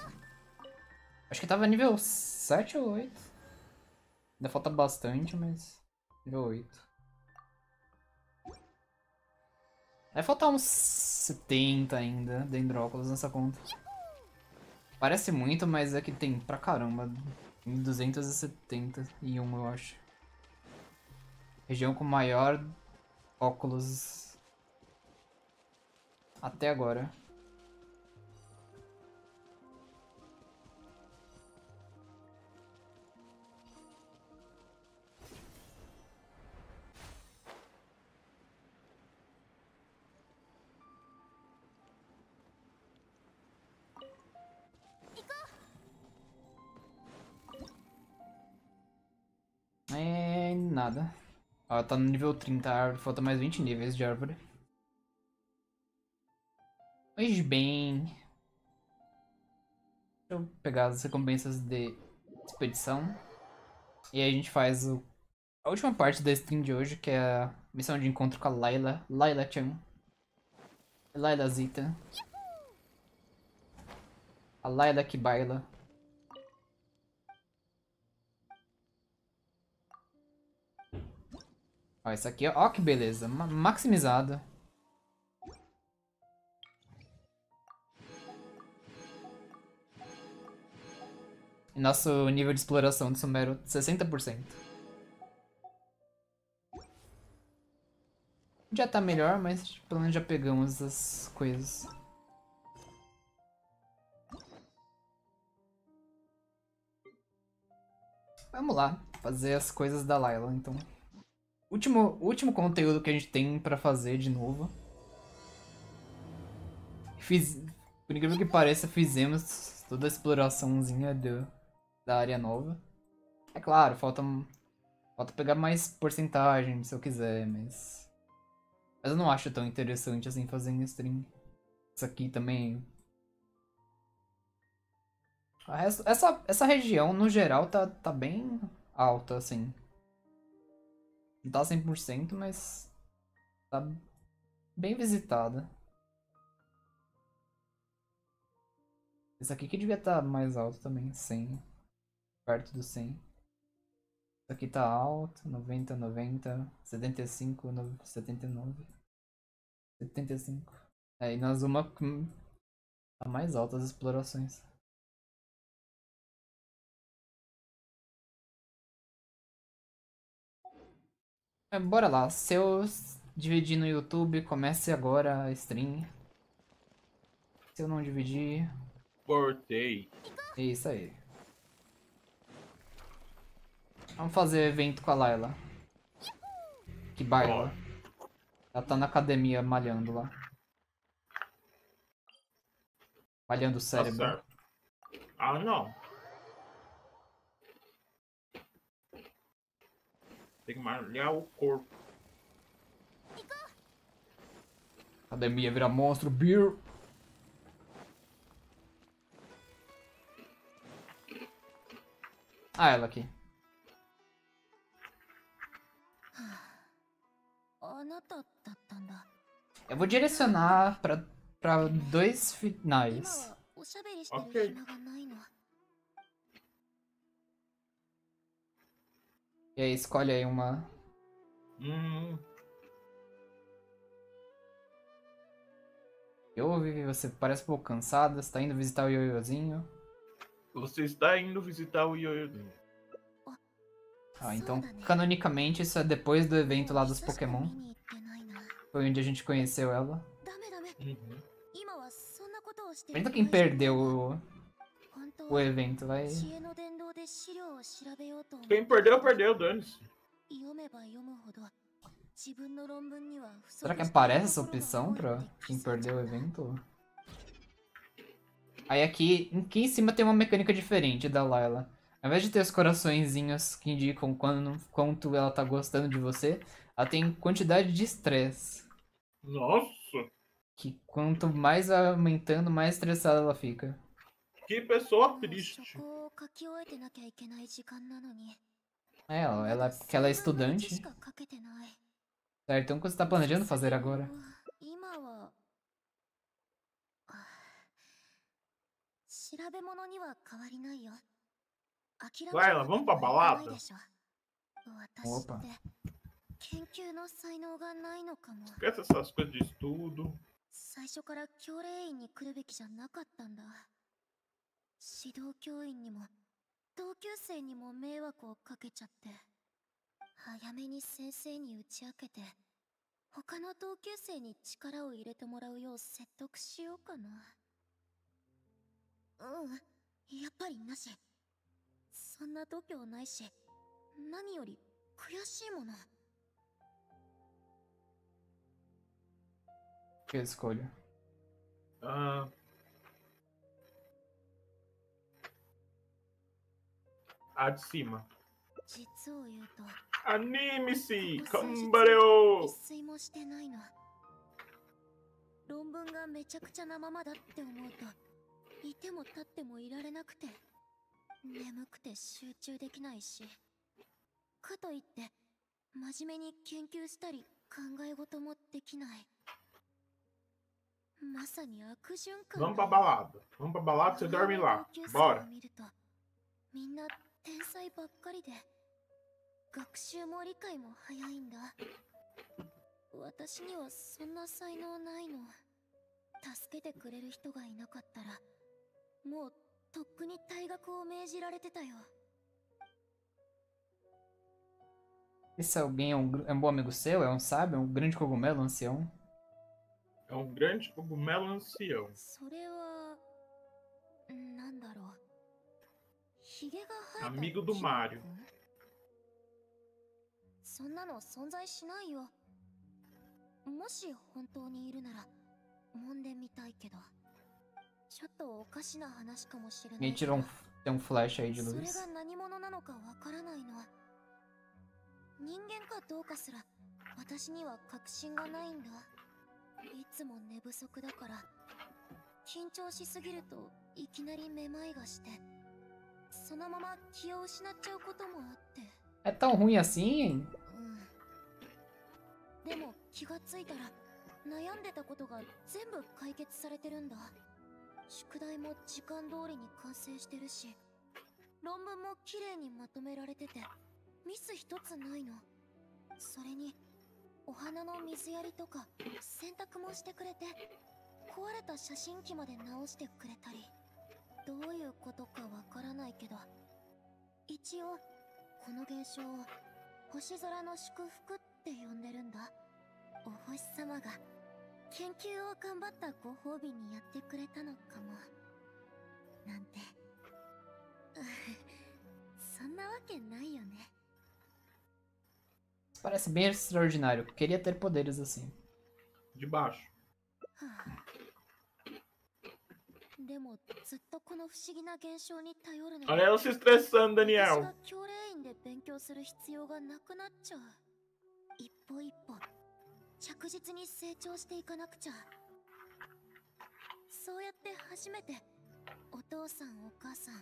Acho que tava nível 7 ou 8. Ainda falta bastante, mas. Nível 8. Vai faltar uns 70 ainda dendróculos nessa conta. Parece muito, mas é que tem pra caramba. Tem 271, eu acho. Região com maior óculos até agora. Ó, tá no nível 30 a árvore, falta mais 20 níveis de árvore. Pois bem. Deixa eu pegar as recompensas de expedição. E aí a gente faz o... a última parte da stream de hoje, que é a missão de encontro com a Layla. Layla-chan. Layla Zita. A Layla que baila. Ó, isso aqui, ó que beleza. Ma maximizado. E nosso nível de exploração de Sumero, 60%. Já tá melhor, mas pelo menos já pegamos as coisas. Vamos lá, fazer as coisas da Layla, então. Último, último conteúdo que a gente tem pra fazer de novo. Fiz, por incrível que pareça, fizemos toda a exploraçãozinha do, da área nova. É claro, falta, falta pegar mais porcentagem se eu quiser, mas... Mas eu não acho tão interessante assim fazer em stream. Isso aqui também... Essa, essa região, no geral, tá, tá bem alta, assim. Não tá 100%, mas tá bem visitada. Esse aqui que devia estar tá mais alto também, 100. Perto do 100. Esse aqui tá alto, 90, 90, 75, 79. 75. É, e na Zuma tá Tá mais altas as explorações. É, bora lá. Se eu s- dividir no YouTube, comece agora a stream. Se eu não dividir, Cortei. é isso aí. Vamos fazer evento com a Layla. Que baila. Ela tá na academia malhando lá. Malhando o Tá cérebro. certo. Ah, não. Tem que malhar o corpo. Academia vira monstro, Beer. Ah, ela aqui. Eu vou direcionar para pra dois finais. Ok. E aí, escolhe aí uma. Hum. Yo, Vivi, você parece um pouco cansada. Está indo visitar o Ioiôzinho? Você está indo visitar o Ioiôzinho. Ah, então, canonicamente, isso é depois do evento lá dos Pokémon. Foi onde a gente conheceu ela. Uhum. Imagina quem perdeu o evento, vai. Quem perdeu, perdeu, dane-se. Será que aparece essa opção pra quem perdeu o evento? Aí aqui, aqui em cima tem uma mecânica diferente da Layla. Ao invés de ter os coraçõezinhos que indicam quando, quanto ela tá gostando de você, ela tem quantidade de estresse. Nossa! Que quanto mais aumentando, mais estressada ela fica. que pessoa もう triste. そこを書き終えてなきゃいけない時間なのに É, ela, ela, que ela é estudante. しか書けてない Certo, então o que você tá planejando fazer agora? 今はあ調べ物には変わりないよ諦める Laila, vamos pra わけにはいか balada? ないでしょ私 Opa. って研究の才能がないのかも Esquece essas coisas de estudo. 最初から教令員に来るべきじゃなかったんだ 指導教員にも同級生にも迷惑をかけちゃって。早めに先生に打ち明けて。他の同級生に力を入れてもらうよう説得しようかな。うんやっぱりなし。そんな度胸ないし何より悔しいもの。Que eu escolho? Ah, a de cima. Anime-se! Cambareo! 論文がめちゃくちゃなままだって思うといても立ってもいられなくて眠くて集中できないしかといって真面目に研究したり考え事もできないまさに悪循環 Vamos pra balada. Vamos pra balada, você dorme lá. Bora. みんな天才ばっかりで学習も理解も早いんだ私にはそんな才能ないの助けてくれる人がいなかったらもうとっくに退学を命じられてたよ Esse alguém é um, é um bom amigo seu? É um sábio? É um grande cogumelo, ancião? É um grande cogumelo ancião. それは Amigo do Mario. コそんなの存在しないよ。もし本当にいるなら揉んでみたいけど。ちょっとおかしな話かもしれないけど tirou um, tem um flash aí de それ.が何者なのかわからないの。人間かどうかすら私には確信がないんだ。いつも寝不足だから緊張しすぎるといきなりめまいがして É tão ruim assim? うん。でも気がついたら悩んでたことが全部解決されてるんだ。宿題も時間通りに完成してるし論文も綺麗にまとめられててミス一つないの。それにお花の水やりとか洗濯もしてくれて壊れた写真機まで直してくれたりどういうことかわからないけど一応この現象を星空の祝福って呼んでるんだお星様が研究を頑張ったご褒美にやってくれたのかもなんて そんなわけないよね Parece bem extraordinário. Queria ter poderes assim. De baixo. でもずっとこの不思議な現象に頼るの Olha ela se estressando, 私 Daniel. が教令員で勉強する必要がなくなっちゃう一歩一歩着実に成長していかなくちゃそうやって初めてお父さんお母さん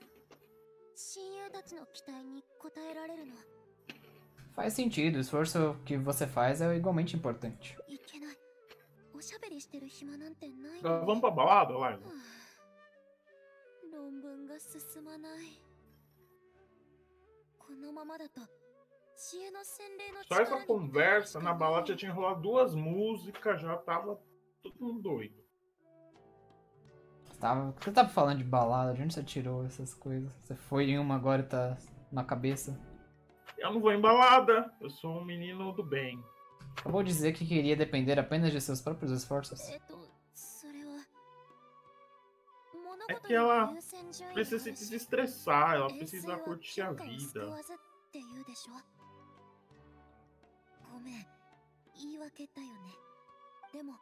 親友たちの期待に応えられるの Faz sentido, o esforço que você faz é igualmente importante. いけないおしゃべりしてる暇なんてない Agora の vamos pra balada, Liza? 論文が進まないこのままだと知恵の洗礼の Só essa conversa na balada já tinha rolado duas músicas, já tava todo mundo doido. Você tava, você tava falando de balada, de onde você tirou essas coisas? Você foi em uma agora e tá na cabeça. Eu não vou em balada, eu sou um menino do bem. Acabou de dizer que queria depender apenas de seus próprios esforços. É 事 que ela Precisa se desestressar, ela precisa は curtir a vida. ごめん言い訳だよねでも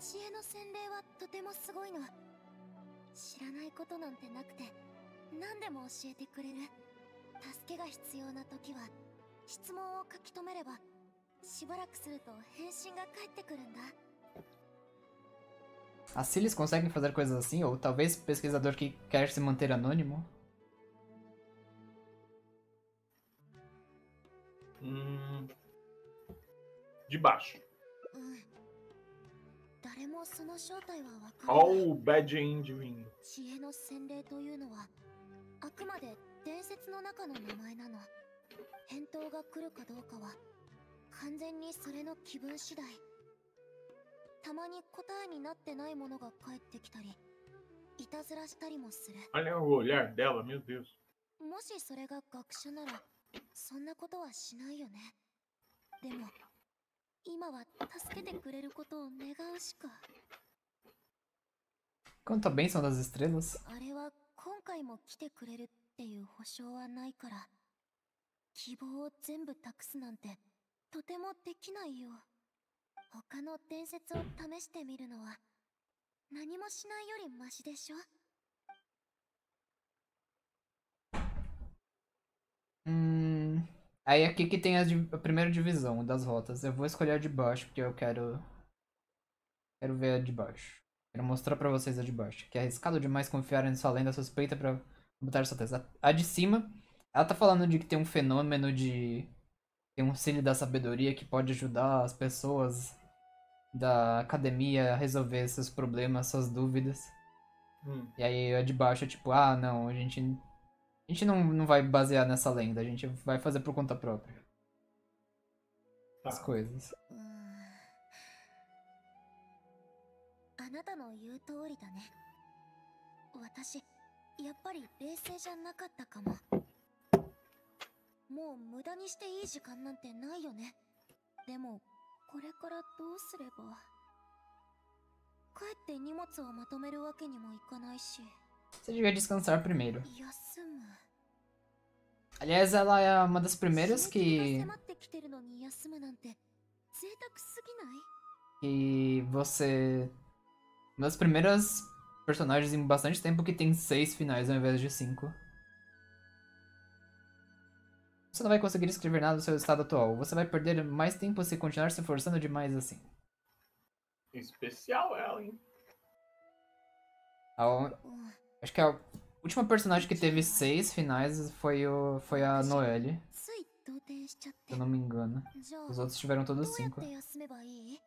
知恵の洗礼はとてもすごいの知らないことなんてなくて何でも教えてくれる助けが必要な時は質問を書き留めればしばらくすると返信が返ってくるんだ A Silis consegue fazer coisas assim? Ou talvez o pesquisador que quer se manter anônimo? Hum, de baixo. うん誰もその正体はわからない Ó o Bad End vindo. 知恵の洗礼というのはあくまで伝説の中の名前なの返答が来るかどうかは完全にそれの気分次第 たまに答えになってないものが返ってきたりいたずらしたりもする。Olha o olhar dela, meu Deus. もしそれが学者ならそんなことはしないよね。でも今は助けてくれることを願うしか。Quanto à bênção das estrelas, あれは今回も来てくれるっていう保証はないから希望を全部託すなんてとてもできないよ他の伝説を試してみるのは何もしないよりマシでしょ Hum. Aí aqui que tem a, di- a primeira divisão das rotas. Eu vou escolher a de baixo, porque eu quero. Quero ver a de baixo. Quero mostrar pra vocês a de baixo. Que é arriscado demais confiar em sua lenda suspeita pra botar sua testa. A de cima, ela tá falando de que tem um fenômeno de. Tem um cílio da sabedoria que pode ajudar as pessoas da academia a resolver seus problemas, suas dúvidas. Hum. E aí a de baixo é tipo, ah, não, a gente. A gente não, não vai basear nessa lenda, a gente vai fazer por conta própria. As Tá. coisas. うーんあなたの言う通りだね私やっぱり冷静じゃなかったかももう無駄にしていい時間なんてないよねでも これからどうすれば帰って荷物をまとめるわけにもいかないし Você devia descansar primeiro. 休む Aliás, ela é uma das primeiras 締め切り que. が迫ってきてるのに休むなんて贅沢すぎない que você. Uma das primeiras personagens em bastante tempo que tem seis finais ao invés de cinco. Você não vai conseguir escrever nada do seu estado atual. Você vai perder mais tempo se continuar se forçando demais assim. Especial ela, hein? A u- うん Acho que a última personagem que teve seis finais foi, o, foi a Noelle, つい動転しちゃっ se て eu não me engano. じゃあ Os outros tiveram ど todos うやっ cinco. て休めばいい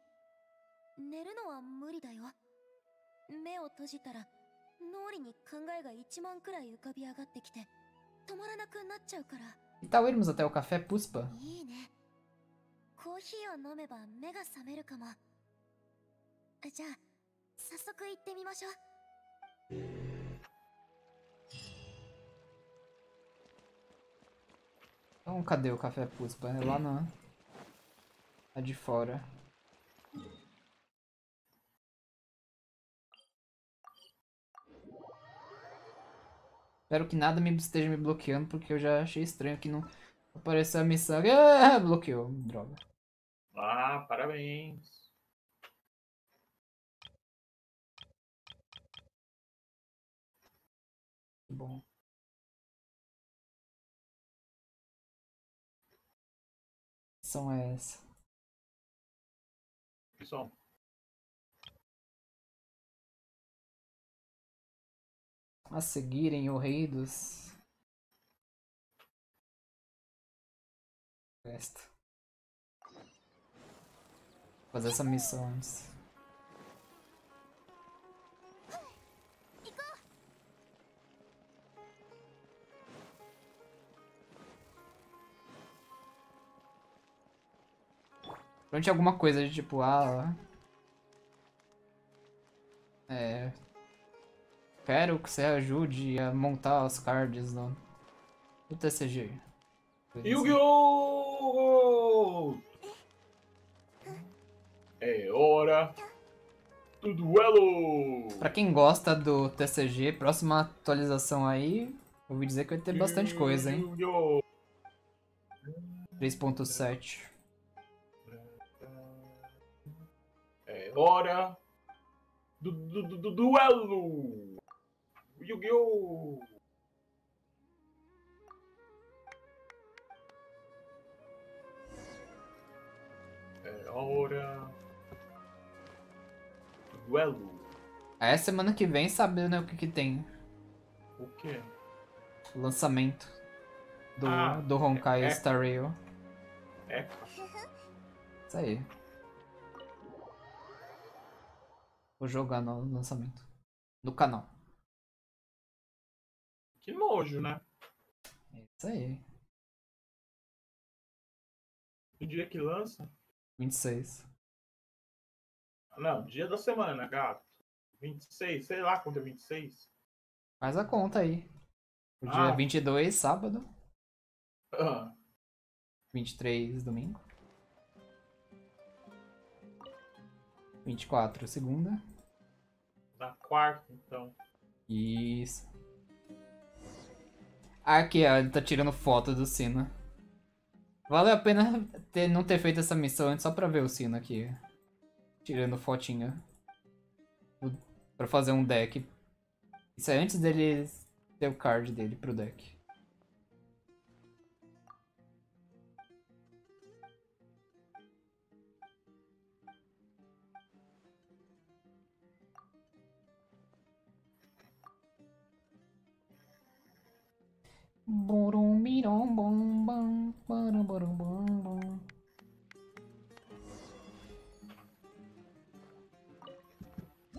寝るのは無理だよ目を閉じたら脳裏に考えが1万くらい浮かび上がってきて止まらなくなっちゃうから e tal irmos até o Café Puspa? Então, cadê o Café Puspa? É lá na... Tá de fora. Espero que nada me esteja me bloqueando, porque eu já achei estranho que não apareceu a missão. Ah, bloqueou, droga. Ah, parabéns. Bom. Missão é essa. Pessoal, A seguirem o rei dos. Festa. Fazer essa missão antes. Provavelmente alguma coisa de tipo, ah. É. Quero que você ajude a montar os cards no, no TCG. Yu-Gi-Oh! É hora do duelo! Pra quem gosta do TCG, próxima atualização aí, ouvi dizer que vai ter bastante coisa, hein? Yu-Gi-Oh! 3.7. É hora do, do, do- do duelo! Yu-Gi-Oh! É hora duelo. Aí semana que vem sabe né, o que que tem. O quê? O lançamento do, Ah, do Honkai é- Star Rail. É, Isso aí. Vou jogar no lançamento. No canal. Que nojo, né? É isso aí. O dia que lança? 26. Não, dia da semana, gato. 26, sei lá quando é 26. Faz a conta aí. O dia Ah. 22, sábado. Ah, 23, domingo. 24, segunda. na quarta, então. Isso. Aqui, ó, ele tá tirando foto do sino. Valeu a pena ter, não ter feito essa missão antes só pra ver o sino aqui. Tirando fotinha. Pra fazer um deck. Isso é antes dele ter o card dele pro deck. Borum, birum, bum, bum, barum, barum, bum, bum.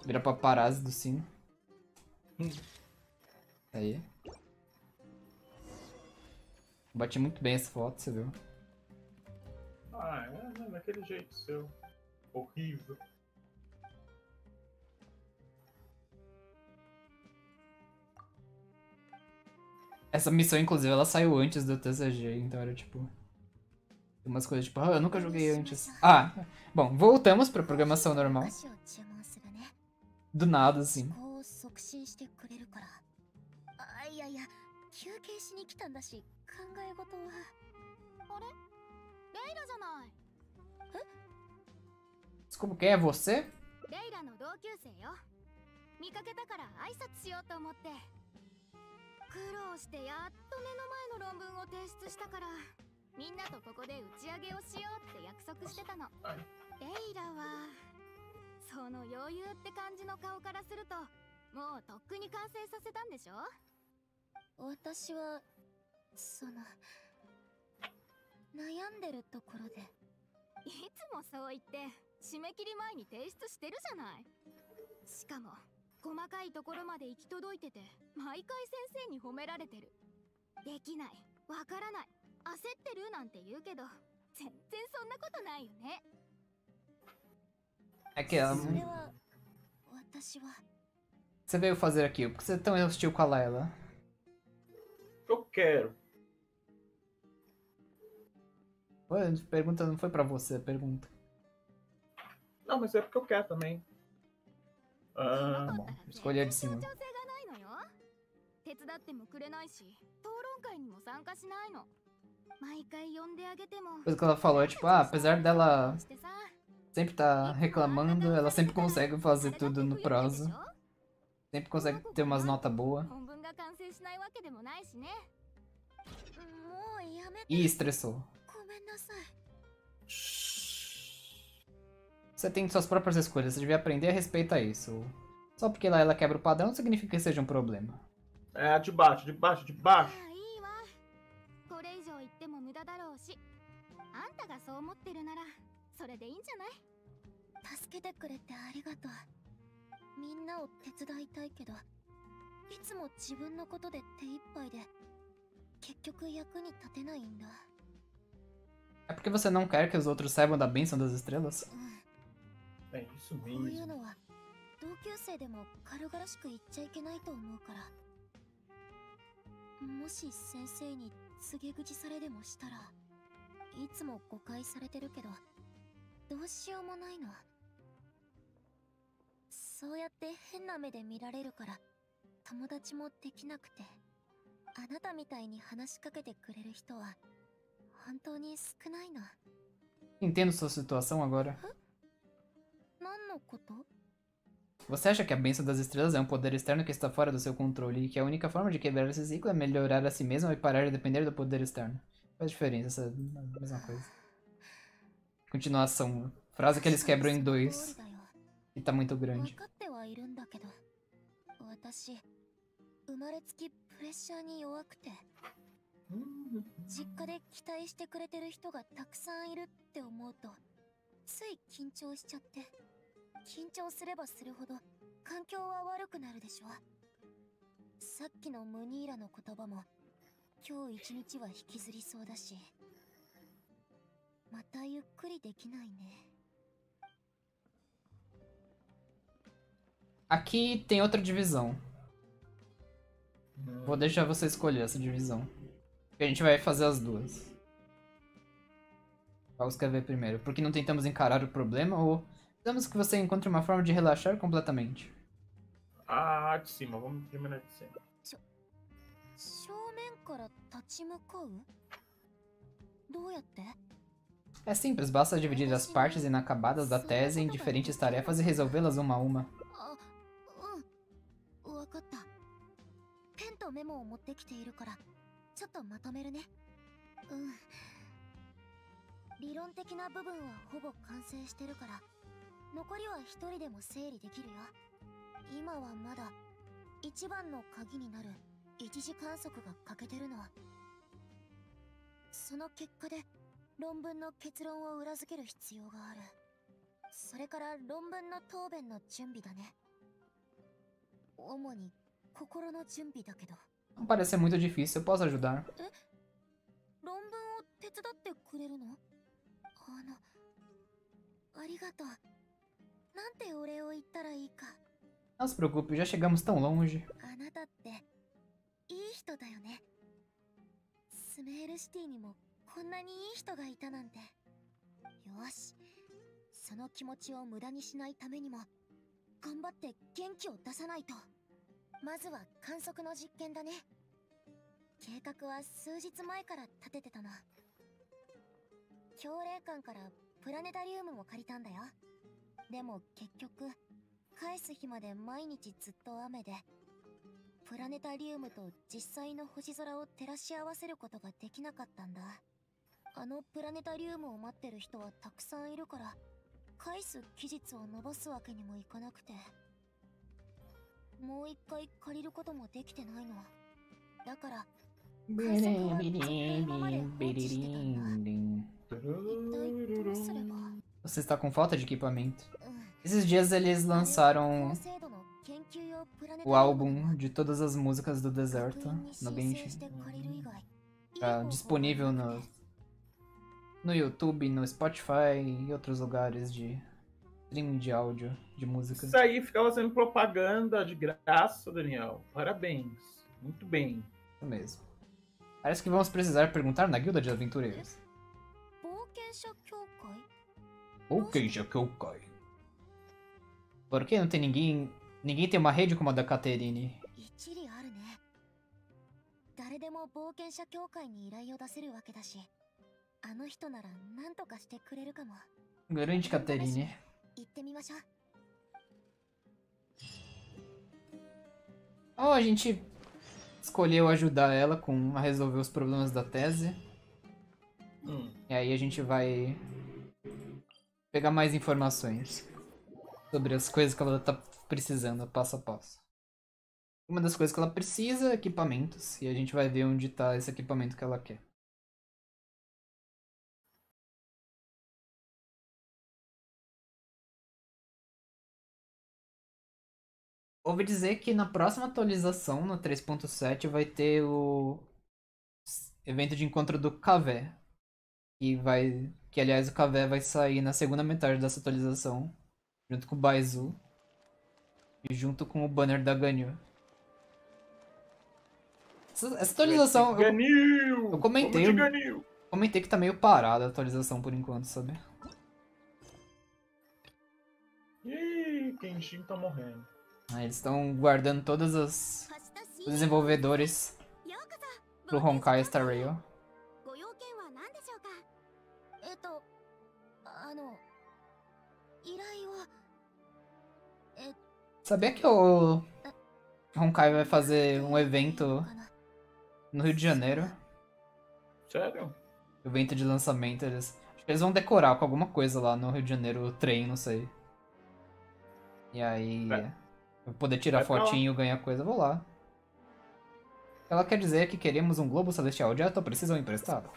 Vira paparazzi do sino. Aí. Bati muito bem essa foto, você viu? Ah, é, é daquele jeito seu. Horrível. Essa missão, inclusive, ela saiu antes do TCG, então era tipo. Umas coisas tipo, ah, eu nunca joguei antes. Ah, bom, voltamos pra programação normal. Do nada, assim. Desculpa, quem é? é você? 苦労してやっと目の前の論文を提出したからみんなとここで打ち上げをしようって約束してたの。はい。レイラはその余裕って感じの顔からするともうとっくに完成させたんでしょ？私はその悩んでるところで。いつもそう言って締め切り前に提出してるじゃない。しかも細かいところまで行き届いてて毎回先生に褒められてるできないわからない焦ってるなんて言うけど全然そんなことないよね É que ela. それは私は O que você veio fazer aqui? Por que você é tão hostil com a Layla? Eu quero. Pô, a pergunta não foi pra você, a pergunta. Não, mas é porque eu quero também. Ah, た bom. Escolha de cima. 協調性がないのよ手伝ってもくれないし討論会にも参加しないの毎回呼んであげても Coisa que ela falou é tipo, ah, apesar dela してさ sempre tá reclamando, ela sempre consegue fazer tudo no prazo. Sempre consegue ter umas notas boas. 本文が完成しないわけでもないしねもうやめて E estressou. Você tem suas próprias escolhas, você devia aprender a respeitar isso. Só porque lá ela quebra o padrão não significa que seja um problema. É, de baixo, de baixo, de baixo. É porque você não quer que os outros saibam da bênção das estrelas? こういう.のは同級生でも軽々しく言っちゃいけないと思うからもし先生に告げ口されでもしたらいつも誤解されてるけどどうしようもないのそうやって変な目で見られるから友達もできなくてあなたみたいに話しかけてくれる人は本当に少ないの Entendo sua situação agora. 何のこと Você acha que a bênção das estrelas é um poder externo que está fora do seu controle e que a única forma de quebrar esse ciclo é melhorar a si mesmo e parar de depender do poder externo? Faz diferença, essa é a mesma coisa. Continuação. Frase que eles quebram em dois その通りだよ e tá muito 分 grande. かってはいるんだけど私生まれつきプレッシャーに弱くて Hum, 実家で期待してくれてる人がたくさんいるって思うとつい緊張しちゃって 緊張すればするほど環境は悪くなるでしょさっきのムニーラの言葉も今日一日は引きずりそうだしまたゆっくりできないね Aqui tem outra divisão. hum. Vou deixar você escolher essa divisão. A gente vai fazer as duas. Qual você quer ver primeiro? Porque não tentamos encarar o problema ou Precisamos que você encontre uma forma de relaxar completamente. Ah, de cima, vamos terminar de cima. É simples, basta dividir as partes inacabadas da tese em diferentes tarefas e resolvê-las uma a uma. Uhum. 残りは一人でも整理できるよ。今はまだ一番の鍵になる一次観測が欠けてるの。その結果で論文の結論を裏付ける必要がある。それから論文の答弁の準備だね。主に心の準備だけど。Não parece muito difícil, eu posso ajudar? 論文を手伝ってくれるの？あのありがとう Não se preocupe, já chegamos tão スメールシティにもこんなにいい人がいたなんて。よし。その気持ちを無駄にしないためにも頑張って元気を出さないと。まずは観測の実験だね。計画は数日前から立ててたの。強霊館からプラネタリウムも借りたんだよ。でも結局返す日まで毎日ずっと雨でプラネタリウムと実際の星空を照らし合わせることができなかったんだ。あのプラネタリウムを待ってる人はたくさんいるから返す期日を伸ばすわけにもいかなくて。もう一回借りることもできてないの。だから de equipamento. うん Esses dias eles lançaram 高精度の Você está com falta de equipamento. Esses dias eles lançaram o álbum de todas as músicas do deserto no Genshin. Tá disponível no, no YouTube, no Spotify e outros lugares de streaming de áudio, de música. Isso aí ficava sendo propaganda de graça, Daniel. Parabéns. Muito bem. Isso mesmo. Parece que vamos precisar perguntar na guilda de aventureiros. Ou queija é que eu caio. Por que não tem ninguém... Ninguém tem uma rede como a da Caterine? Grande Caterine. Oh, a gente escolheu ajudar ela com a resolver os problemas da tese. Hum. E aí a gente vai pegar mais informações sobre as coisas que ela tá precisando, passo a passo. Uma das coisas que ela precisa é equipamentos. E a gente vai ver onde tá esse equipamento que ela quer. Ouvi dizer que na próxima atualização, no 3.7, vai ter o evento de encontro do Cavé que vai. Que aliás o Cavé vai sair na segunda metade dessa atualização. Junto com o Baizu. E junto com o banner da Ganyu. Essa, essa atualização. Eu, eu comentei. Comentei que tá meio parada a atualização por enquanto, sabe? Ih, Kenshin tá morrendo. Ah, eles estão guardando todas as. Os desenvolvedores pro Honkai Star Rail. Sabia que o Honkai vai fazer um evento no Rio de Janeiro? Sério? Evento de lançamento. Eles, acho que eles vão decorar com alguma coisa lá no Rio de Janeiro, o trem, não sei. E aí. Vai. Vou poder tirar Vai lá. fotinho, ganhar coisa, vou lá. Ela quer dizer é que queremos um globo celestial de Ato, precisam emprestado.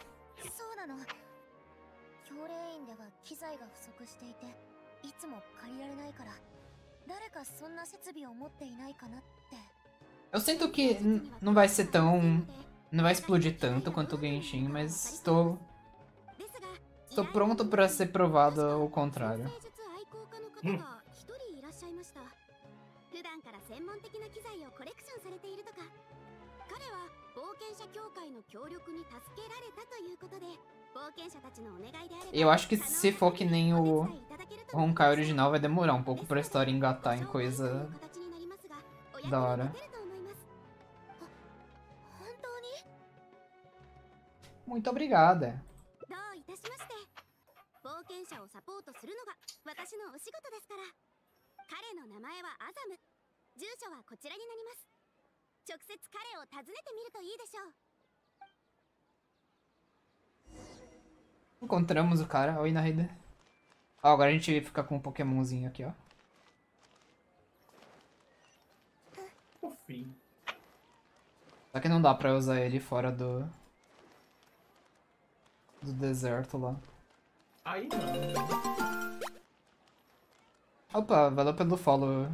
Eu sinto que não vai ser tão. Não vai explodir tanto quanto o Genshin, mas estou. Estou pronto para ser provado o contrário. 生 eu acho que se for que nem o Honkai original, vai demorar um pouco pra história engatar em coisa da hora. Muito obrigada. Encontramos o cara. Oi, Narida. Ó, agora a gente fica com um Pokémonzinho aqui, ó. Fofinho. Só que não dá pra usar ele fora do. Do deserto lá. Aí não. Opa, valeu pelo follow.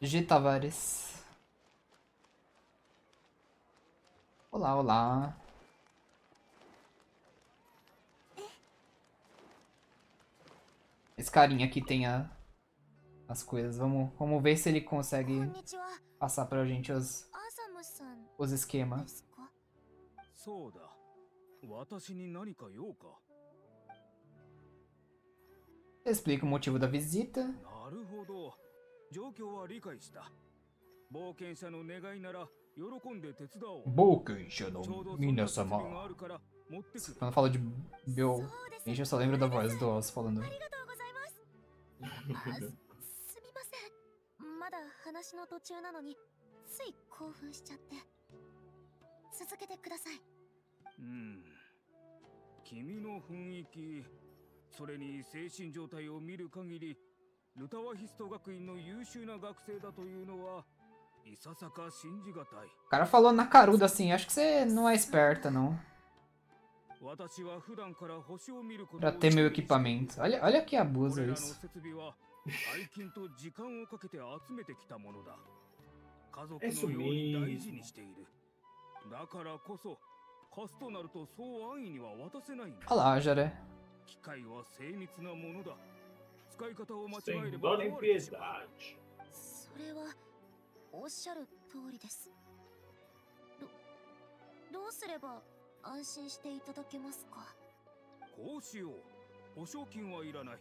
G Tavares. Olá, olá. Esse carinha aqui tem a, as coisas. Vamos, vamos ver se ele こ consegue んにちは passar pra gente os, アサムさん os で esquemas. すかそうだ私に何か用か Explica o motivo da visita. なるほど状況は理解した冒険者の願いなら喜んで手伝おう Bokencha ちょうどそんな設備が Minasama. あるから持ってくる Quando fala de Bill, そうです gente, eu só lembro da voz do Oz falando. すみません。まだ話の途中なのについ興奮しちゃって。続けてください。うん。君の雰囲気それに精神状態を見る限りルタワヒスト学院の優秀な学生だというのはいささか信じがたい。Cara falou na caruda assim, acho que você não é esperta, não. Pra ter meu equipamento. Olha, olha que abuso これらの isso. 設備は愛金と時間をかけて集めてきたものだ家族 Isso のように mesmo. 大事にしているだからこそ貸すとなるとそう安易には渡せないんだ Olha lá, Jaré. 機械は精密なものだ使い方を間違え Sem れば dó nem 壊れてしまう piedade. それはおっしゃる通りですどどうすれば安心していただけますか？こうしよう。保証金はいらない。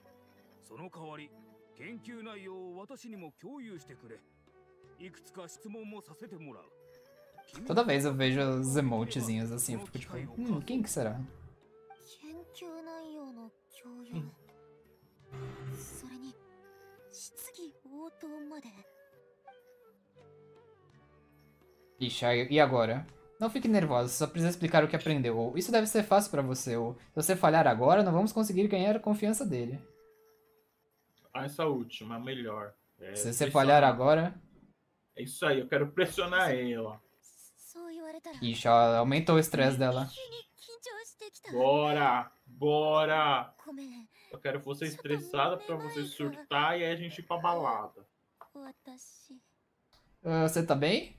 その代わり研究内容を私にも共有してくれ。いくつか質問もさせてもらう。Toda vez eu vejo os emotezinhos assim, eu fico tipo, hum, quem que será? 研究内容の共有？それに質疑応答まで？Ixi, e agora? Não fique nervosa, só precisa explicar o que aprendeu. Ou isso deve ser fácil para você, ou se você falhar agora, não vamos conseguir ganhar a confiança dele. Ah, Essa última, a melhor. É, se você falhar agora. É isso aí, eu quero pressionar ela. Ixi, aumentou o estresse dela. Bora! Bora! Eu quero você estressada pra você surtar e aí a gente ir pra balada. Uh, você tá bem?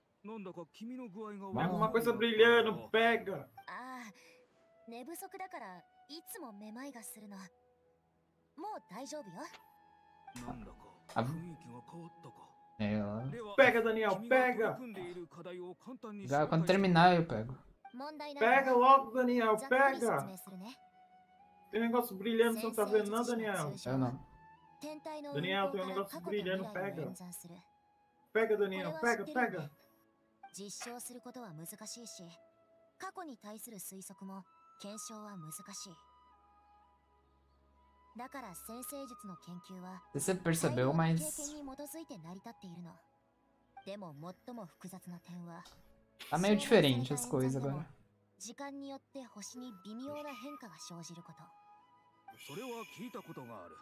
なんだか君の具合が Pega 悪 uma い coisa ようだ brilhando, pega! ああ寝不足だからいつもめまいがするのもう大丈夫よなんだかあ雰囲気が変わったか É, ela... では Pega, Daniel, 君が取り pega! 組んでいる課題を簡単に Já 紹 quando 介して terminar eu pego. 問題ないわ Pega logo, Daniel, ざっくり説 pega! 明するね Tem negócio brilhando, você não tá vendo não, Daniel? Eu não. 天体の Daniel, 運行 tem um から negócio 過去と brilhando, 未来を pega. 演算する Pega, Daniel, pega, pega! 実証することは難しいし過去に対する推測も検証は難しいだから先生術の研究は経験に基づいて成り立っているのでも最も複雑な点は tá meio diferente as coisas agora. 時間によって星に微妙な変化が生じることそれは聞いたことがある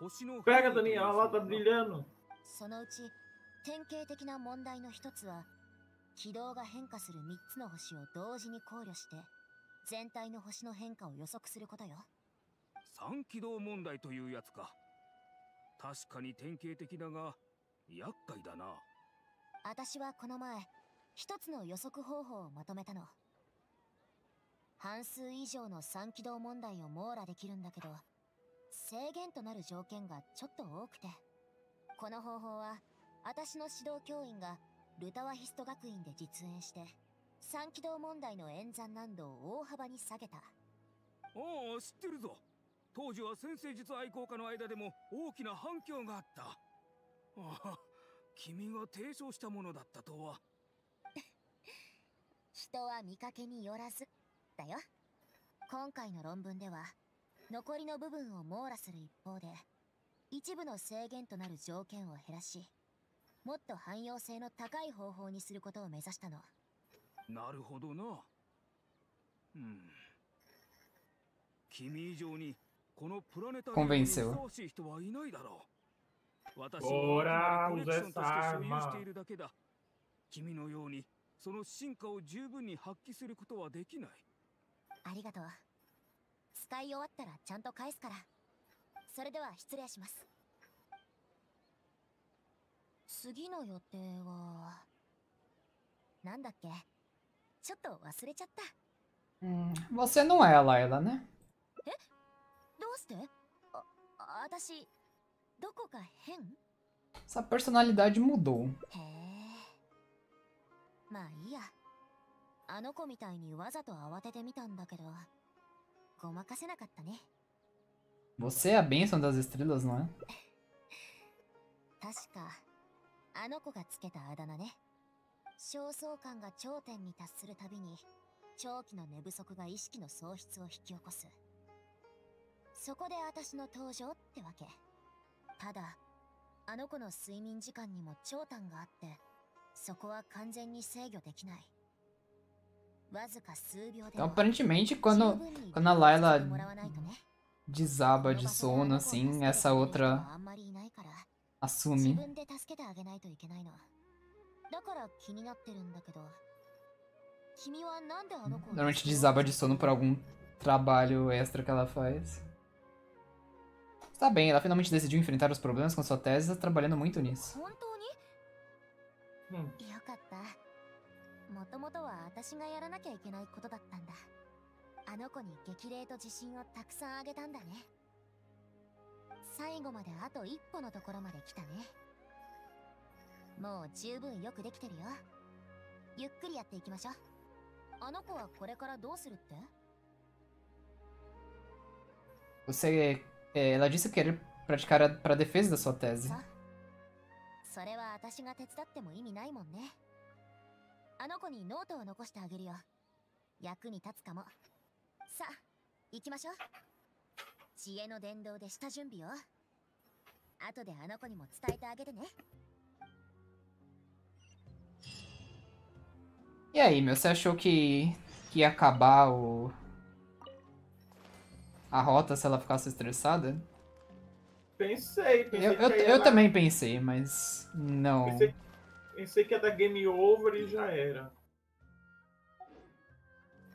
星の Pega, Daniel, brilhando! そのうち典型的な問題の一つは軌道が変化する3つの星を同時に考慮して全体の星の変化を予測することよ。三軌道問題というやつか。確かに典型的だが厄介だな。私はこの前一つの予測方法をまとめたの。半数以上の三軌道問題を網羅できるんだけど制限となる条件がちょっと多くてこの方法は私の指導教員がルタワヒスト学院で実演して三軌道問題の演算難度を大幅に下げた。ああ知ってるぞ。当時は先生術愛好家の間でも大きな反響があった。ああ君が提唱したものだったとは。人は見かけによらずだよ。今回の論文では残りの部分を網羅する一方で一部の制限となる条件を減らしもっと汎用性の高い方法にすることを目指したの。なるほどな。うん。君以上にこのプラネタリウムにふさわしい人はいないだろう。私はコレクションとして所有しているだけだ。君のようにその進化を十分に発揮することはできない。ありがとう。使い終わったらちゃんと返すから。それでは失礼します次の予定はなんだっけ？ちょっと忘れちゃった você não é a Layla, né? どうして？あ、あ私、どこか変？Essa personalidade mudou. へえ。まあいいや。あの子みたいにわざと慌ててみたんだけど、ごまかせなかったね。Você é a bênção das estrelas, não é? 確か、あの子がつけたあだ名ね。焦燥感が頂点に達するたびに、長期の寝不足が意識の喪失を引き起こす。そこで私の登場ってわけ。ただ、あの子の睡眠時間にも長短があって、そこは完全に制御できない。わずか数秒で Então, も aparentemente, 十 quando, quando a Layla desaba de sono, assim, essa outra. assume. Normalmente desaba de sono por algum trabalho extra que ela faz. Está bem, ela finalmente decidiu enfrentar os problemas com sua tese tá trabalhando muito nisso. Hum. 最後まであと一歩のところまで来たね。もう十分よくできてるよ。ゆっくりやっていきましょう。あの子はこれからどうするって？Você. ela disse que quer praticar a, pra defesa da sua tese. さそれは私が手伝っても意味ないもんね。あの子にノートを残してあげるよ。役に立つかも。さあ行きましょう知恵の伝道で下準備を後であの子にも伝えてあげてね E aí, meu, você achou que, que ia acabar o. a rota se ela ficasse estressada? Pensei, pensei Eu, que eu, aí eu ela- também pensei, mas. Não. Pensei, pensei que ia dar game over e já era.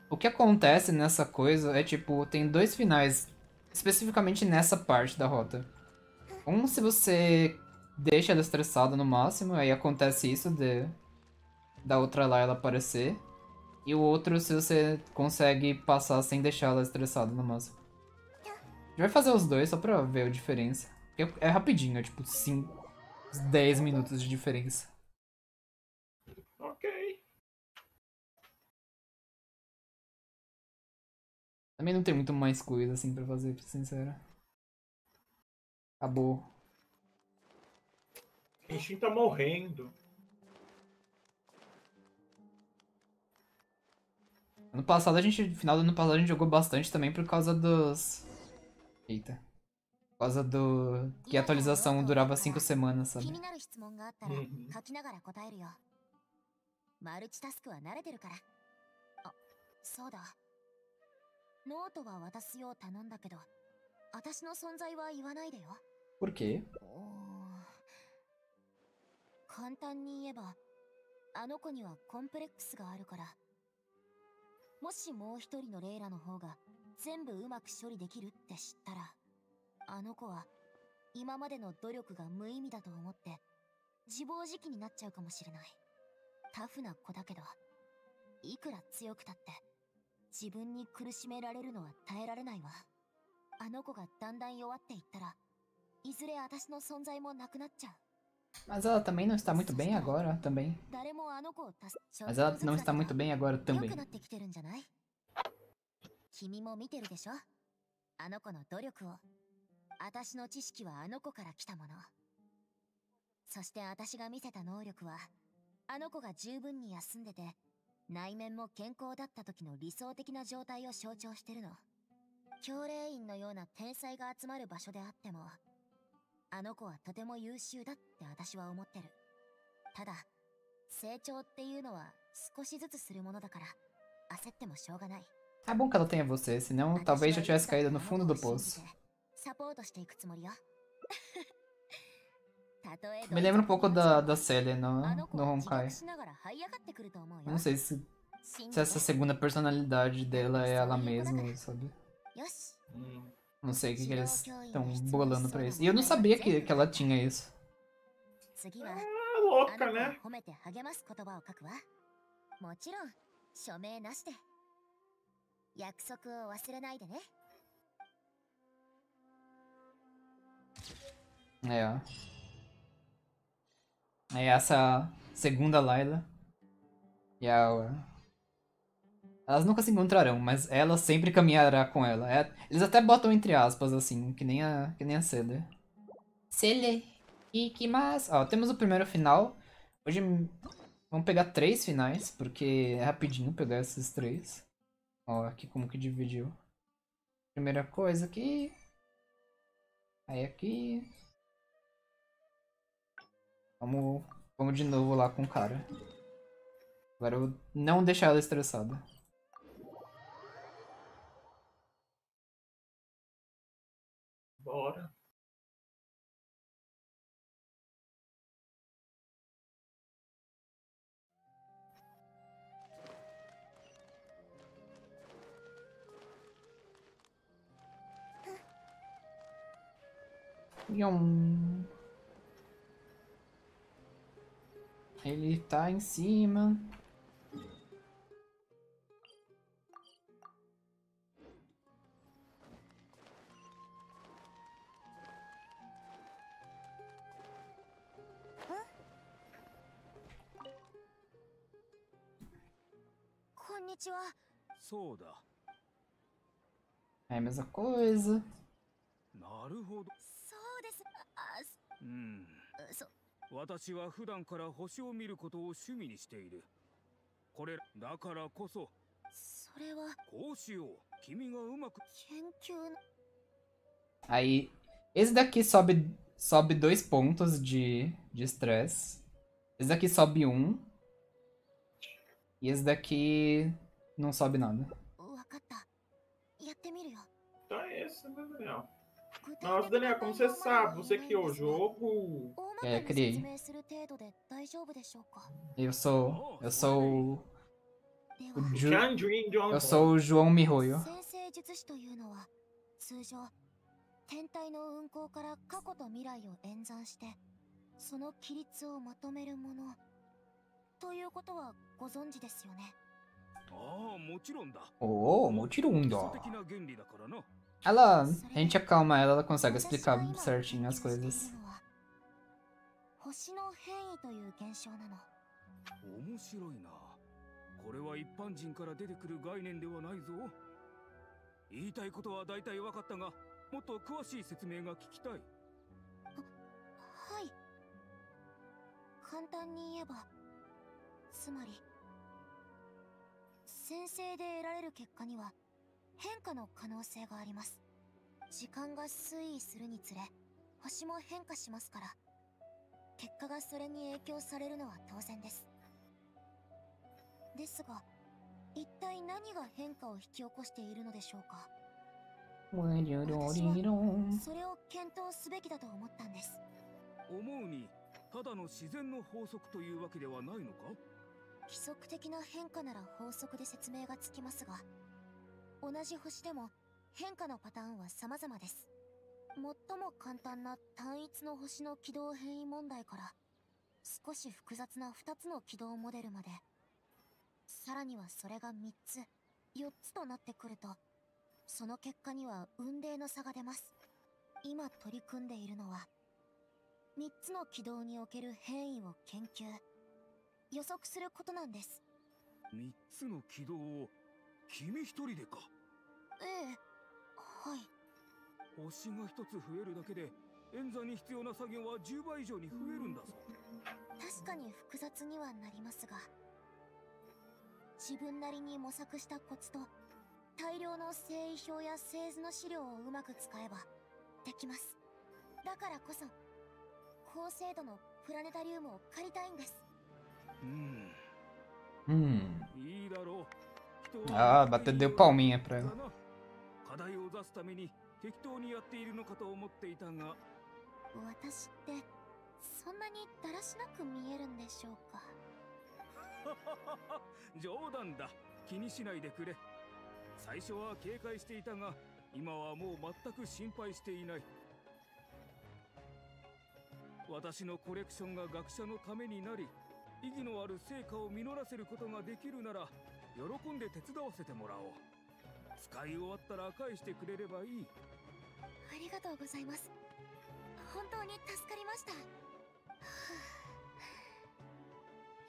O que acontece nessa coisa é tipo, tem dois finais especificamente nessa parte da rota. Um se você deixa ela estressada no máximo, aí acontece isso de da outra lá ela aparecer. E o outro se você consegue passar sem deixar ela estressada no máximo. A gente vai fazer os dois só pra ver a diferença. Porque é rapidinho, é tipo 5, 10 minutos de diferença. Ok. Também não tem muito mais coisa assim pra fazer, pra ser sincero. Acabou. Kenshin tá morrendo. Ano passado a gente, no final do ano passado a gente jogou bastante também por causa dos. Eita. Por causa do. que a atualização durava 5 semanas, 気 sabe? になる質問があったらうん書きながら答えるよマルチタスクは慣れてるからあそうだ ノートは渡すよう頼んだけど私の存在は言わないでよ。Por quê? 簡単に言えばあの子にはコンプレックスがあるから。もしもう一人のレイラの方が全部うまく処理できるって知ったらあの子は今までの努力が無意味だと思って自暴自棄になっちゃうかもしれない。タフな子だけどいくら強くたって自分に苦しめられるのは耐えられないわ。あの子がだんだん弱っていったらいずれ私の存在もなくなっちゃう。Mas ela também não está muito bem agora, também. 誰もあの子を助 Mas ela não está muito bem agora 良 também. くなってきてるんじゃない？君も見てるでしょ？あの子の努力を。私の知識はあの子から来たもの。そして私が見せた能力はあの子が十分に休んでて内面も健康だった時の理想的な状態を象徴してるの。教霊院のような天才が集まる場所であってもあの子はとても優秀だって私は思ってる。ただ成長っていうのは少しずつするものだから焦ってもしょうがない。É bom que ela tenha você, senão talvez já tivesse caído no fundo 子 do poço. Me lembra um pouco どいつだ da, って da Celia あ no, の子 no は自 Honkai. 覚しながら這い上がってくると思うよ Eu não sei se, 信 se じて essa segunda personalidade dela é ela mesma, sabe? よし Hum. Não sei o que, que eles estão bolando pra isso. E eu não sabia que, que ela tinha isso. 次は Ah, あ louca, の子 né? を褒めて励ます言葉を書くわもちろん署名なしで約束を忘れないでね É, ó. É essa segunda Layla. E a. Elas nunca se encontrarão, mas ela sempre caminhará com ela. É- eles até botam entre aspas, assim, que nem a, que nem a Cele. Cele. E que mais? Ó, temos o primeiro final. Hoje vamos pegar três finais, porque é rapidinho pegar esses três. Ó, aqui como que dividiu. Primeira coisa aqui. Aí aqui. Vamos, vamos de novo lá com o cara. Agora eu vou não deixar ela estressada. Bora. Yum. Ele tá em cima. Konnichiwa. そうだ É a mesma coisa. なるほどそうです。あ、うんそ、 私は普段から星を見ることを趣味にしているこれだからこそそれはこうしよう君がうまく研究の Aí, esse daqui sobe, sobe dois pontos de de estresse. Esse daqui sobe um. E esse daqui não sobe nada. わかった。やってみるよ。 Então é esse, né, Daniel? 具体 Nossa, 的な Daniel, como 内容 você までは sabe? Você 言え criou ない o んですが jogo. 大ま É, かに criei. 説明する程度で大丈夫でしょうか Eu sou. Eu sou. で O は Ju, Chandrin John. eu sou o João Mihoyo. 先生術師というのは通常天体の運行から過去と未来を演算してその規律をまとめるものということはご存知ですよねああもちろんだ Oh, motirunda. 基礎的な原理だからな Ela. A gente acalma ela, ela consegue explicar 今 certinho as coisas. 星の変異という現象なの面白いなこれは一般人から出てくる概念ではないぞ言いたいことは大体分かったがもっと詳しい説明が聞きたいはい簡単に言えばつまり先生で得られる結果には変化の可能性があります。時間が推移するにつれ星も変化しますから結果がそれに影響されるのは当然です。ですが一体何が変化を引き起こしているのでしょうか？それを検討すべきだと思ったんです。思うにただの自然の法則というわけではないのか？規則的な変化なら法則で説明がつきますが同じ星でも変化のパターンは様々です。最も簡単な単一の星の軌道変異問題から少し複雑な2つの軌道モデルまで。さらにはそれが3つ4つとなってくるとその結果には運命の差が出ます。今取り組んでいるのは3つの軌道における変異を研究。予測することなんです。三つの軌道を君一人でか。ええはい。星が一つ増えるだけで演算に必要な作業は10倍以上に増えるんだぞ。確かに複雑にはなりますが自分なりに模索したコツと大量の星位表や製図の資料をうまく使えばできます。だからこそ高精度のプラネタリウムを借りたいんです。うん。Hum. いいだろう。人 Ah, は bateu deu palminha pra だ ela. な課題を出すために適当にやっているのかと思っていたが。私ってそんなにだらしなく見えるんでしょうか？冗談だ。気にしないでくれ。最初は警戒していたが今はもう全く心配していない。私のコレクションが学者のためになり意義のある成果を実らせることができるなら喜んで手伝わせてもらおう使い終わったら返してくれればいいありがとうございます本当に助かりましたは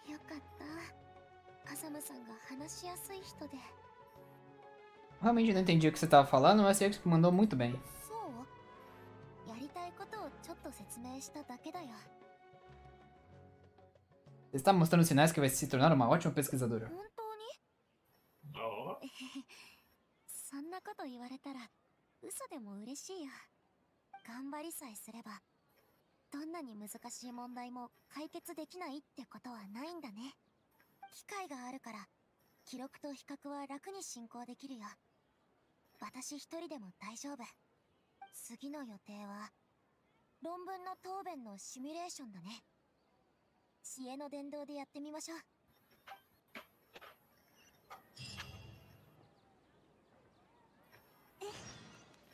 あよかったアサムさんが話しやすい人で Realmente não entendi o que você tava falando, mas você mandou muito bem. そうやりたいことをちょっと説明しただけだよ Você está mostrando sinais que vai se tornar uma ótima pesquisadora. 本当に Ó, そんなこと言われたら嘘でも嬉しいよ。頑張りさえすればどんなに難しい問題も解決できないってことはないんだね。機会があるから記録と比較は楽に進行できるよ。私一人でも大丈夫。次の予定は論文の答弁のシミュレーションだね。知恵の伝道でやってみましょう。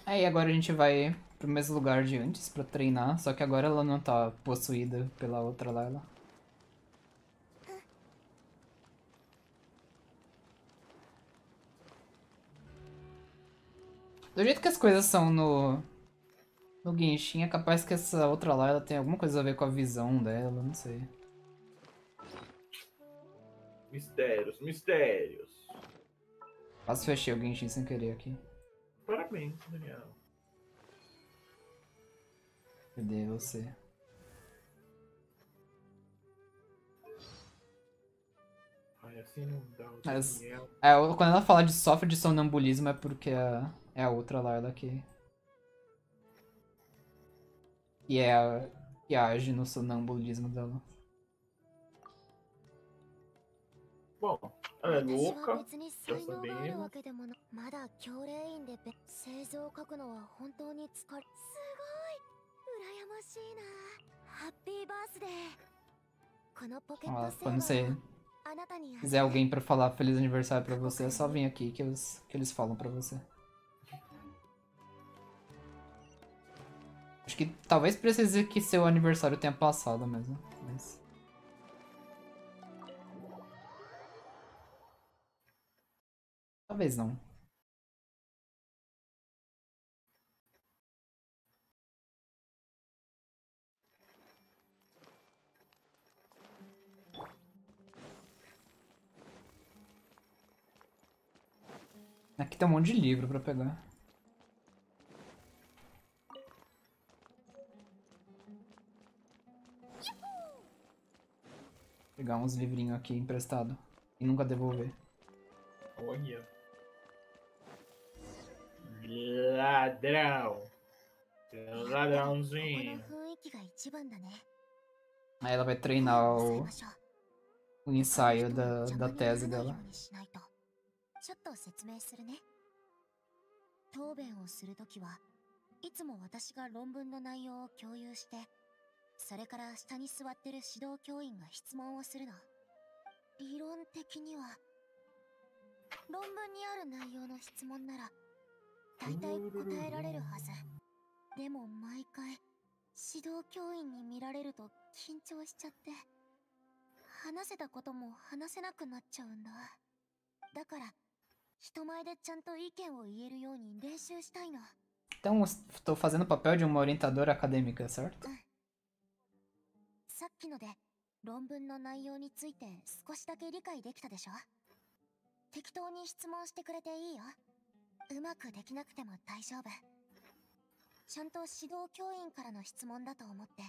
Aí agora a gente vai pro mesmo lugar de antes pra treinar, só que agora ela não tá possuída pela outra Layla. Do jeito que as coisas são no. No Genshin, é capaz que essa outra Layla tenha alguma coisa a ver com a visão dela, não sei. Mistérios, mistérios. Quase fechei o Genshin sem querer aqui. Parabéns, Daniel. Cadê você? Ai, assim não dá. O Mas- Daniel. É, quando ela fala de sofre de sonambulismo é porque é, é a outra Layla que. E é a que age no sonambulismo dela. Bom, ah, é louca, já sabemos. Ah, quando você quiser alguém pra falar feliz aniversário pra você, é só vir aqui que eles, que eles falam pra você. Acho que talvez precise que seu aniversário tenha passado mesmo. Talvez não. Aqui tem um monte de livro pra pegar. Pegar uns livrinhos aqui emprestado e nunca devolver. Olha. Ladrão. この Ladrãozinho. 雰囲気が一番だね。Aí ela vai treinar o, ましょう o ensaio da, 人 da tese dela. ちょっと説明するね答弁をするときはいつも私が論文の内容を共有してそれから下に座ってる指導教員が質問をするの理論的には論文にある内容の質問なら大体答えられるはず。でも毎回指導教員に見られると緊張しちゃって話せたことも話せなくなっちゃうんだ。だから人前でちゃんと意見を言えるように練習したいの。Então, estou fazendo o papel de uma orientadora acadêmica, certo? さっきので論文の内容について少しだけ理解できたでしょ？適当に質問してくれていいようまくできなくても大丈夫ちゃんと指導教員からの質問だと思って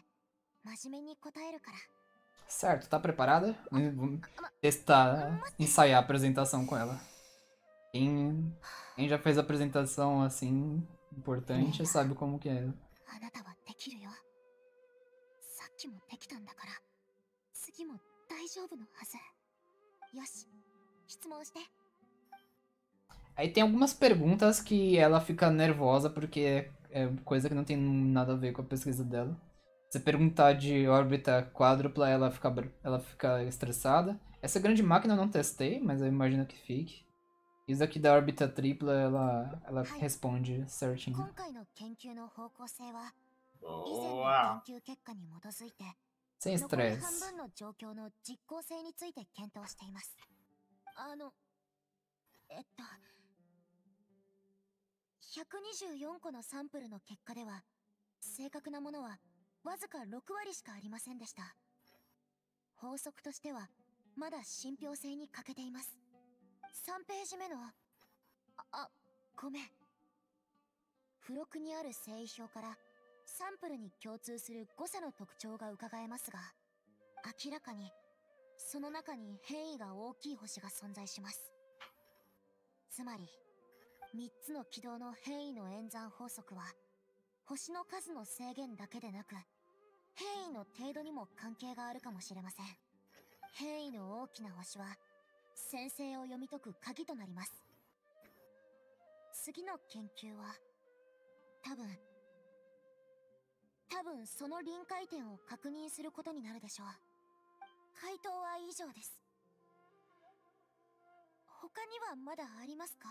真面目に答えるから Certo, tá preparada? Vamos testar, ensaiar a apresentação com ela. Quem, quem já fez apresentação assim, importante, sabe como que é. あなたはできるよさっきもできたんだから次も大丈夫のはずよし質問して Aí tem algumas perguntas que ela fica nervosa porque é, é coisa que não tem nada a ver com a pesquisa dela. Se perguntar de órbita quádrupla, ela fica, br- ela fica estressada. Essa grande máquina eu não testei, mas eu imagino que fique. Isso aqui da órbita tripla, ela, ela responde certinho. 今回の研究の方向性は以前 Boa. の研究結果に基づいて Sem 残り estresse. 半分の状況の実効性について検討していますあのえっと 124個のサンプルの結果では正確なものはわずか6割しかありませんでした。法則としてはまだ信憑性に欠けています。3ページ目のああごめん。付録にある製位表からサンプルに共通する誤差の特徴が伺えますが明らかにその中に変異が大きい星が存在します。つまり3つの軌道の変異の演算法則は星の数の制限だけでなく変異の程度にも関係があるかもしれません。変異の大きな星は先生を読み解く鍵となります。次の研究は多分多分その臨界点を確認することになるでしょう。回答は以上です。他にはまだありますか？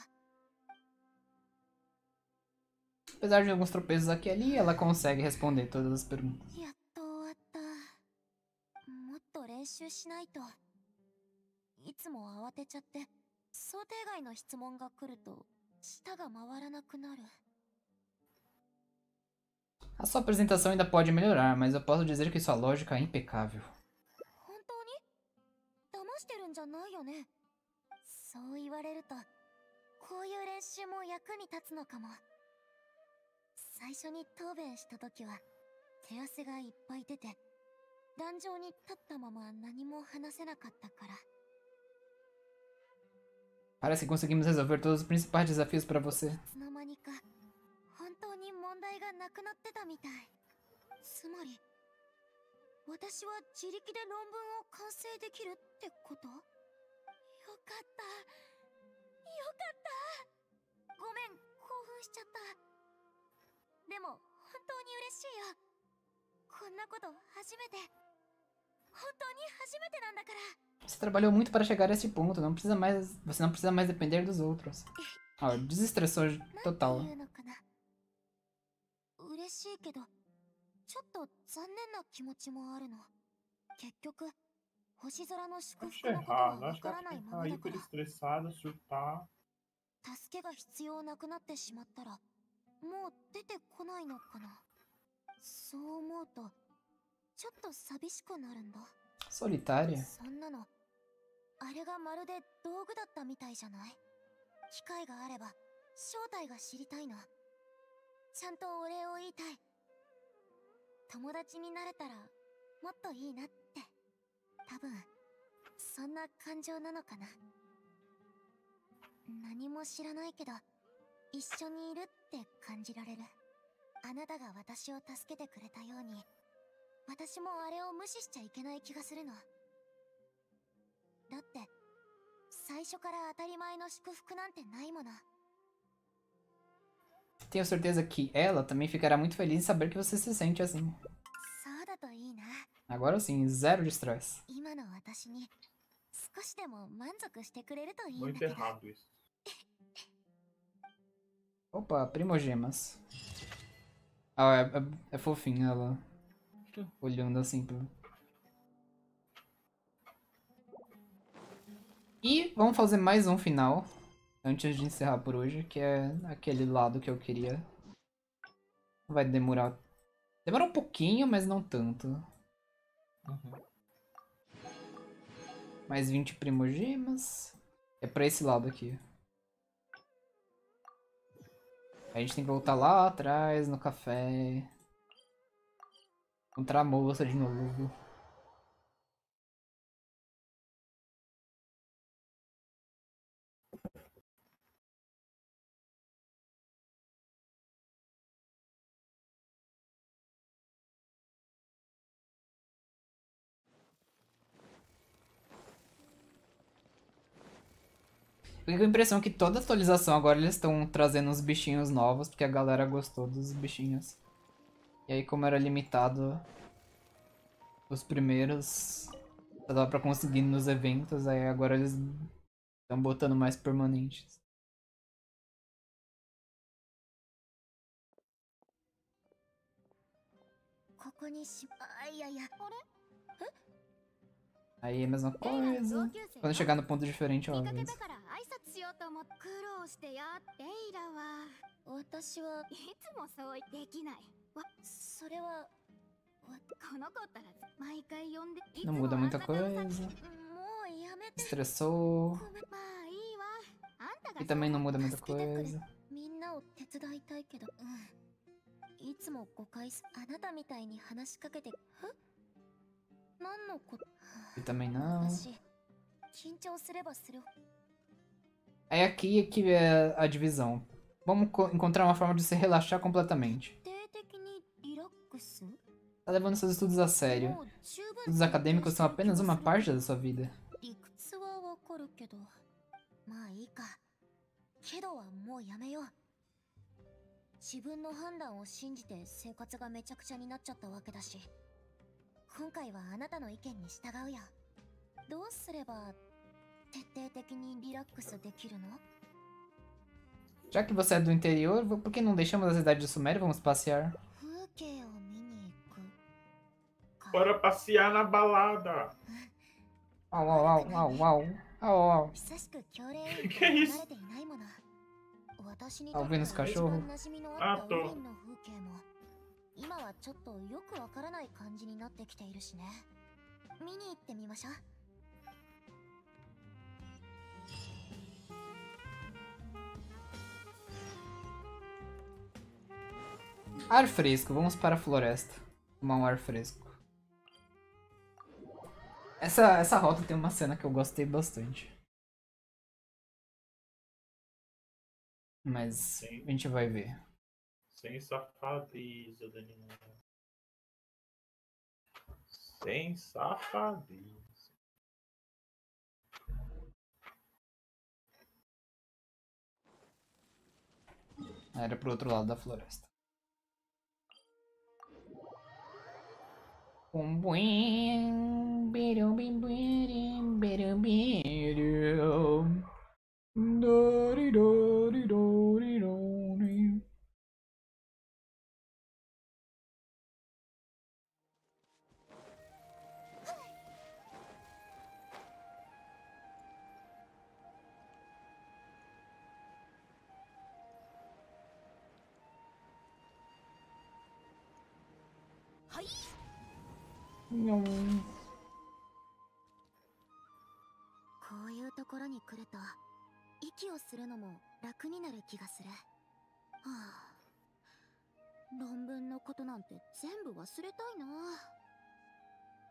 Apesar de alguns tropeços aqui e ali, ela consegue responder todas as perguntas. やっと終わったもっと練習しないといつも慌てちゃって想定外の質問が来ると舌が回らなくなる A sua apresentação ainda pode melhorar, mas eu posso dizer que sua lógica é impecável. 本当に騙してるんじゃないよねそう言われるとこういう練習も役に立つのかも 最初に答弁した時は手汗がいっぱい出て壇上に立ったまま何も話せなかったから。Parece que conseguimos resolver todos os principais desafios para você. いつの間にか本当に問題がなくなってたみたい。つまり私は自力で論文を完成できるってこと？よかった。よかった。ごめん興奮しちゃったでも本当に嬉しいよこんなこと初めて本当に初めてなんだから Você trabalhou muito para chegar a esse ponto, não precisa mais, você não precisa mais depender dos outros. Ó, desestressou total. 嬉しいけどちょっと残念な気持ちもあるの結局星空の祝 Acho 福のことは errado. わ Acho que からないままだから estressada, surtar. 助けが必要なくなってしまったらもう出てこないのかな？そう思うとちょっと寂しくなるんだ?そんなのあれがまるで道具だったみたいじゃない？機会があれば正体が知りたいのちゃんとお礼を言いたい。友達になれたらもっといいなって。多分そんな感情なのかな。何も知らないけど一緒にいるって感じられるあなたが私を助けてくれたように私もあれを無視しちゃいけない気がするのだって最初から当たり前の祝福なんてないもの Tenho certeza que ela também ficará muito feliz em saber que você se sente assim. そうだといいな Agora sim, zero de estresse. 今の私に少しでも満足してくれるといいん Muito errado isso. Opa, primogemas. Ah, é, é, é fofinha ela. Olhando assim pro... E vamos fazer mais um final. Antes de encerrar por hoje, que é aquele lado que eu queria. Vai demorar... Demora um pouquinho, mas não tanto. Uhum. Mais 20 primogemas. É pra esse lado aqui. A gente tem que voltar lá atrás, no café. Encontrar a moça de novo. Fiquei com a impressão que toda atualização agora eles estão trazendo uns bichinhos novos, porque a galera gostou dos bichinhos. E aí como era limitado os primeiros, só dava pra conseguir nos eventos, aí agora eles estão botando mais permanentes. Ai, ai, ai. Aí é a mesma レイラの coisa. 同級生 Quando chegar no ponto diferente, ó, 見かけ às た vezes. から挨拶しようと思って苦労してやレイラは私はいつもそうできないわそれはこの子ったら毎回呼んでいつ Não も muda あん muita な顔さ coisa. もうやめて Estressou. ごめんまあいいわあんたが E também não muda muita 助けてくれ coisa. みんなを手伝いたいけどうんいつも誤解すあなたみたいに話しかけてえ何のこと e também não. É aqui que é a divisão. Vamos encontrar uma forma de se relaxar completamente. Tá levando seus estudos a sério. os acadêmicos são apenas uma parte da sua vida. 今回はあなたの意見に従うよどうすれば徹底的にリラックスできるの Já que você é do interior, vo- por que não deixamos a cidade de Sumério e vamos passear? 風景を見に行くか Bora passear na balada. Au, au, au, au, au, au, au. 久しく教令院 Que から isso? 離れていないもの私に Tá とって ouvindo os 一 cachorros? 番馴染みのあった Ah, tô. ウリンの風景も今はちょっとよくわからない感じになってきているしね見に行ってみましょう Ar fresco, vamos para a floresta. Tomar um ar fresco. Essa, essa rota tem uma cena que eu gostei bastante. Mas Sim. a gente vai ver. Sem safadeza, Daniel. Sem safadeza. Era pro outro lado da floresta. Bum, buim, birum, bim, birim, dori, dori, dori. Nhum. こういうところに来ると息をするのも楽になる気がするはあ論文のことなんて全部忘れたい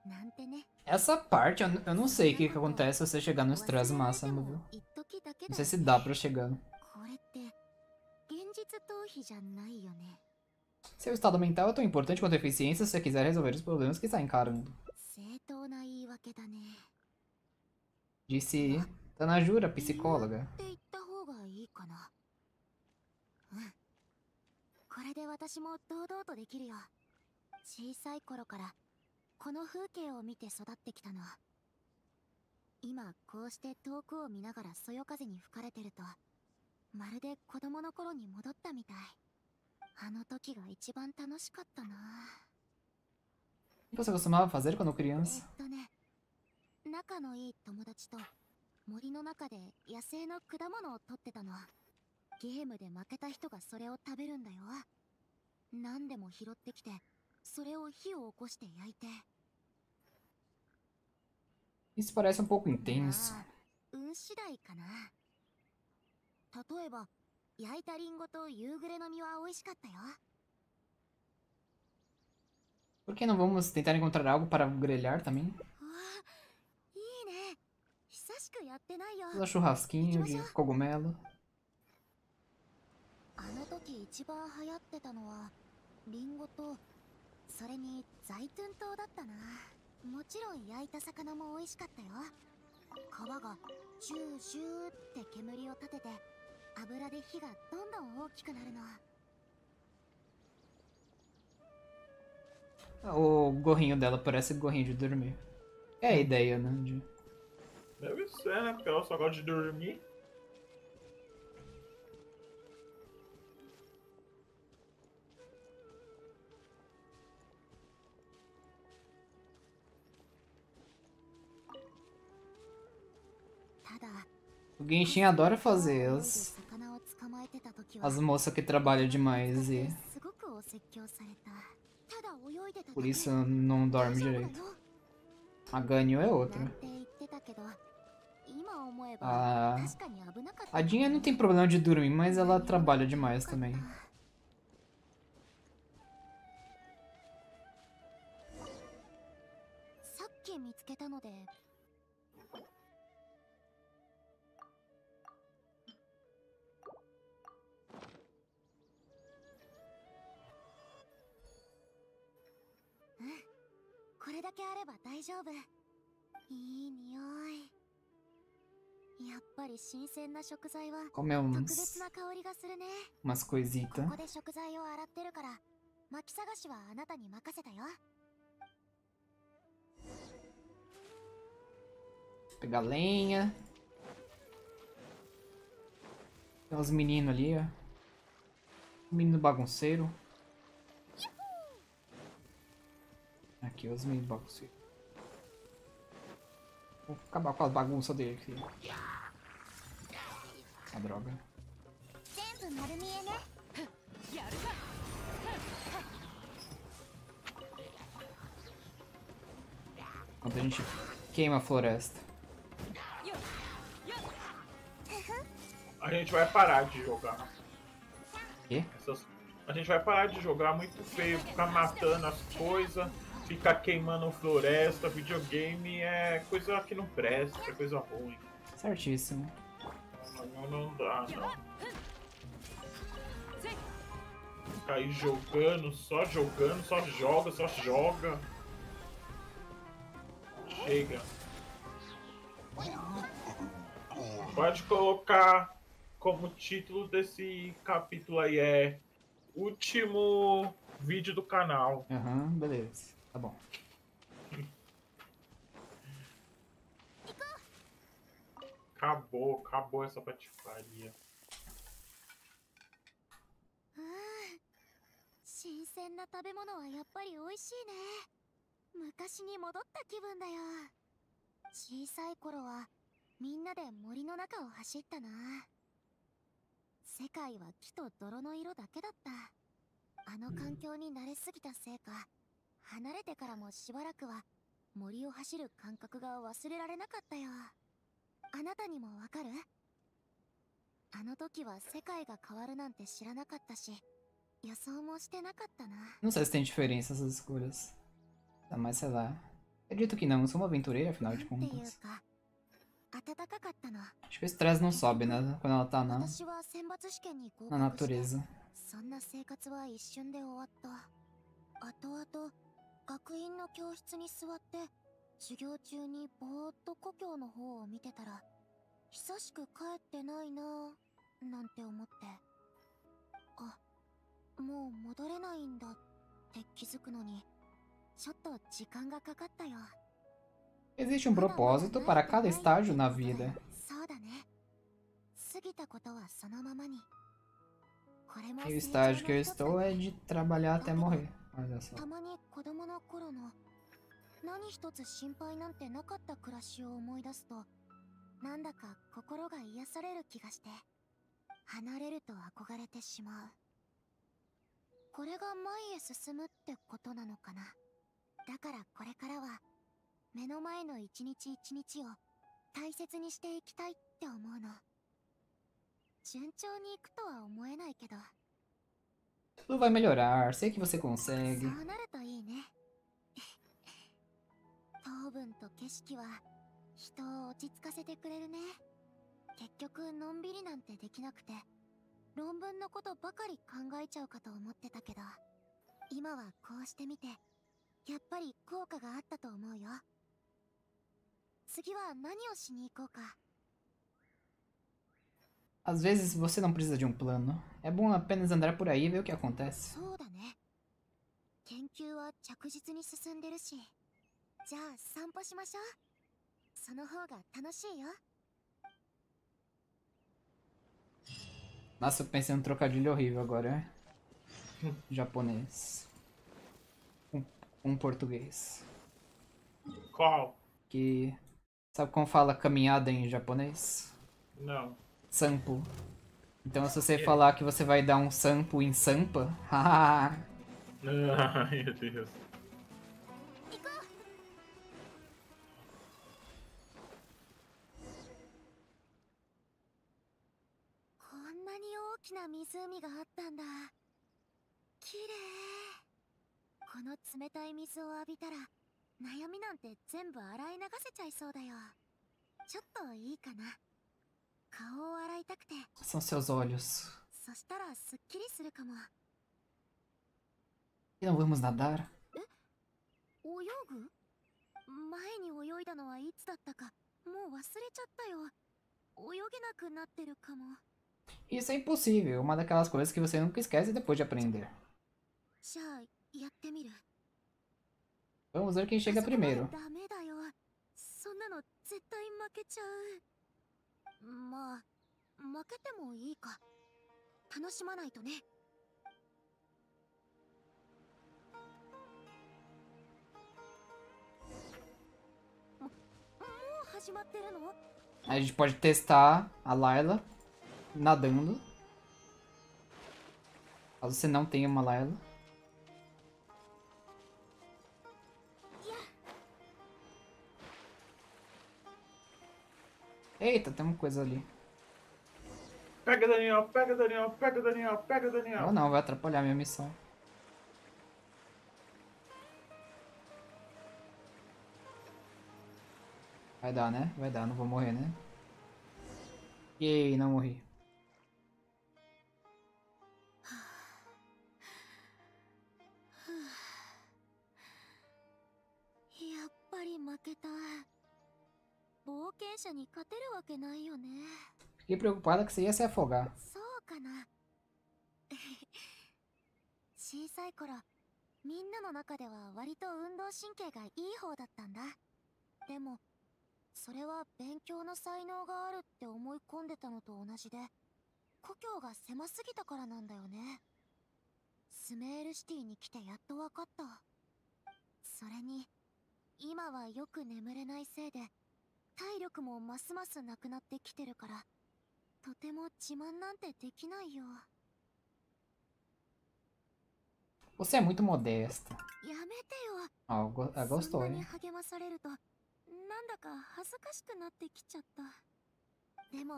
ななんてね Essa parte, eu, eu não sei o que, que acontece se você chegar no estresse máximo, viu? Não だ sei se dá pra chegar. これって現実逃避じゃないよね Seu estado mental é tão importante quanto a eficiência se você quiser resolver os problemas que está encarando. Disse Tanajura, psicóloga. 今こうして遠くを見ながらそよ風に吹かれてるとまるで子供の頃に戻ったみたい。あの時が一番楽しかったな。O que você costumava fazer quando えっ criança? とね仲のいい友達と森の中で野生の果物を取ってたの。ゲームで負けた人がそれを食べるんだよ。何でも拾ってきてそれを火を起こして焼いて。Isso parece um pouco intenso. まあ運次第かな。例えば焼いたリンゴと夕暮れの実は美味しかったよ。Por que não vamos tentar encontrar algo para grelhar também? うわいいね。久しくやってないよ。Fazer churrasquinho de cogumelo. あの時一番流行ってたのはリンゴとそれにザイトゥン島だったな。もちろん焼いた魚も美味しかったよ。皮がジュージューって煙を立てて 油で火がどんどん大きくなるの O gorrinho dela parece gorrinho de dormir. É a ideia, né? De... Deve ser, né? Porque ela só gosta de dormir. O Genshin adora fazer as, as moças que trabalham demais e por isso não dorme direito. A Ganyu é outra. A... A Jinha não tem problema de dormir, mas ela trabalha demais também. れだけあれば大丈夫いい匂いやっぱり新鮮な食材は特別な香りがするね umas こ coisitas. こで食材を洗ってるから巻き探しはあなたに任せたよ Pegar lenha. Tem uns meninos ali, ó. Menino bagunceiro. Aqui, os meus bagulhos. Vou acabar com as bagunças dele aqui. A droga. Enquanto a gente queima a floresta. A gente vai parar de jogar. Quê? Essas... A gente vai parar de jogar muito feio, ficar matando as coisas ficar queimando floresta, videogame é coisa que não presta, é coisa ruim. Certíssimo. Não, não dá, não. Ficar aí jogando, só jogando, só joga, só joga. Chega. Pode colocar como título desse capítulo aí é Último vídeo do canal. Aham, beleza. Tá bom. Acabou, acabou essa patifaria. 新鮮な食べ物はやっぱり美味しいね昔に戻った気分だよ小さい頃はみんなで森の中を走ったな世界は木と泥の色だけだったあの環境に慣れすぎたせいか離れてからもしばらくは森を走る感覚が忘れられなかったよあなたにもわかるあの時は世界が変わるなんて知らなかったし予想もしてなかったな Não sei se tem diferença essas escolhas. Tá, mas sei lá. Acredito que não, sou uma aventureira, afinal de contas. Acho que o estresse não sobe, né? Quando ela tá na, na natureza. そんな生活は一瞬で終わった後々学院の教室に座って授業中にぼーっと故郷の方を見てたら久しく帰ってないなぁなんて思って。あもう戻れないんだって気づくのにちょっと時間がかかったよ。Existe um propósito para cada estágio na vida. そうだね過ぎたことはそのままに E o estágio que eu estou é de trabalhar até morrer. たまに子供の頃の何一つ心配なんてなかった暮らしを思い出すとなんだか心が癒される気がして離れると憧れてしまう。これが前へ進むってことなのかな。だからこれからは目の前の一日一日を大切にしていきたいって思うの。順調にいくとは思えないけど。Tudo vai melhorar, sei que você consegue. Às vezes você não precisa de um plano. É bom apenas andar por aí e ver o que acontece. Né? Nossa, eu pensei num trocadilho horrível agora. Japonês. Um, um português. Qual? Que. Sabe como fala caminhada em japonês? Não. Sampo. Então se você falar que você vai dar um sampo em sampa, haha, Ai, meu Deus. São seus olhos. E não vamos nadar? Isso é impossível, uma daquelas coisas que você nunca esquece depois de aprender. Vamos ver quem chega primeiro. まあ 負けてもいいか楽しまないとねももう始まってるの Aí a gente pode testar a Layla nadando. Caso você não tenha uma Layla. Eita, tem uma coisa ali. Pega, Daniel, pega, Daniel, pega, Daniel, pega, Daniel. Não, não, vai atrapalhar minha missão. Vai dar, né? Vai dar, não vou morrer, né? Yay, não morri. Fiquei preocupada que você ia se afogar. そうかな。小さい頃みんなの中では割と運動神経がいい方だったんだ。でもそれは勉強の才能があるって思い込んでたのと同じで故郷が狭すぎたからなんだよね。スメールシティに来てやっと分かった。それに今はよく眠れないせいで体力もますますなくなってきてるからとても自慢なんてできないよ。Você é muito modesta. やめてよ。Ó, go- ah, そ gostou, hein? 励まされるとなんだか恥ずかしくなってきちゃった。でも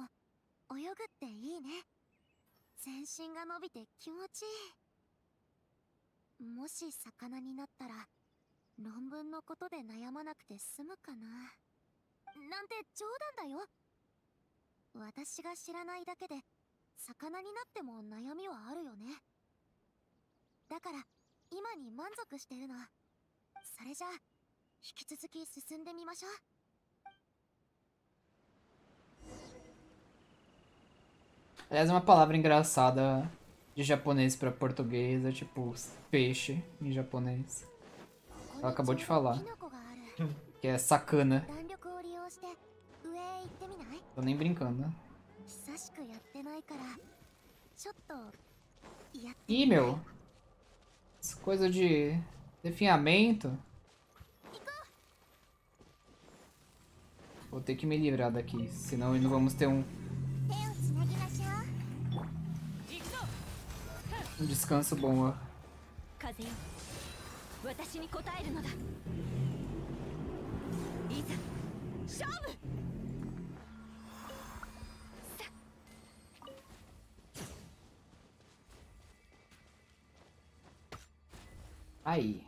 泳ぐっていいね。全身が伸びて気持ちいい。もし魚になったら論文のことで悩まなくて済むかななんて冗談だよ私が知らないだけで魚になっても悩みはあるよねだから今に満足してるのそれじゃあ引き続き進んでみましょう Aliás, uma palavra engraçada de japonês pra português é tipo peixe em japonês. Ela acabou de falar. Que é sacana. Tô nem brincando, né? Ih, meu. Essa coisa de definhamento. Vou ter que me livrar daqui, senão não vamos ter um... Um descanso bom, ó. Aí.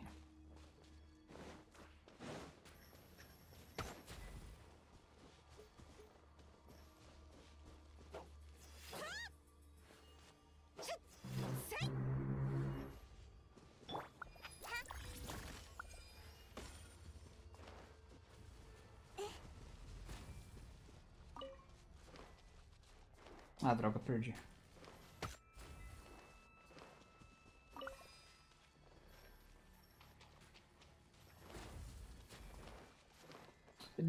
Ah, droga, perdi.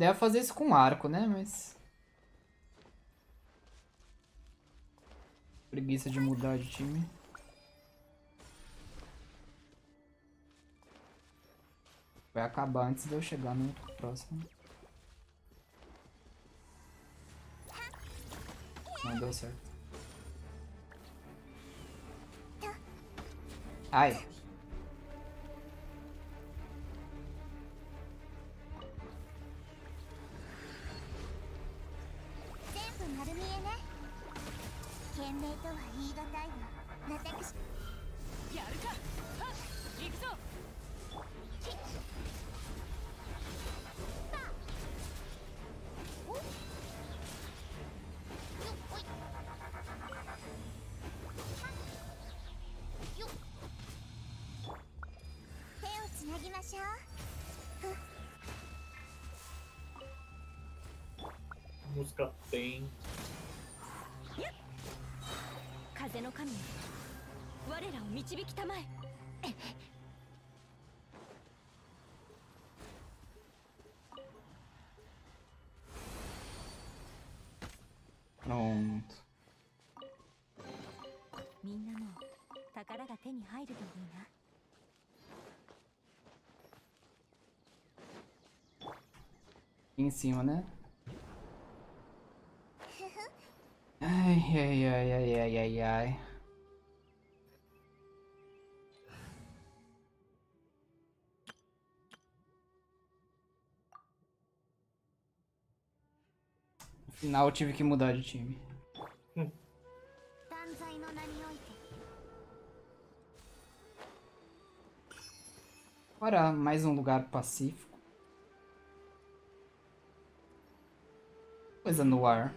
É fazer isso com arco, né? Mas. Preguiça de mudar de time. Vai acabar antes de eu chegar no próximo. Não deu certo. Ai. りがたやるか。はっくぞっなしょう。っ。神よ我らを導きたまえ Pronto. みんなも宝が手に入るといいな。Em cima, né? Ai, ai, ai, ai, ai, ai, ai. Afinal, eu tive que mudar de time. Hum. Mais um lugar pacífico. Coisa no ar.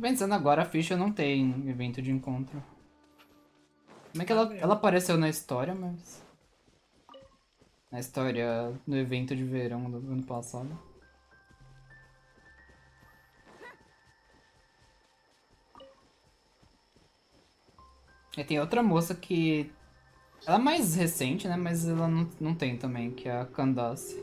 Pensando agora, a ficha não tem evento de encontro. Como é que ela, ela apareceu na história, mas... Na história do evento de verão do ano passado. E tem outra moça que. Ela é mais recente, né? Mas ela não, não tem também, que é a Candace.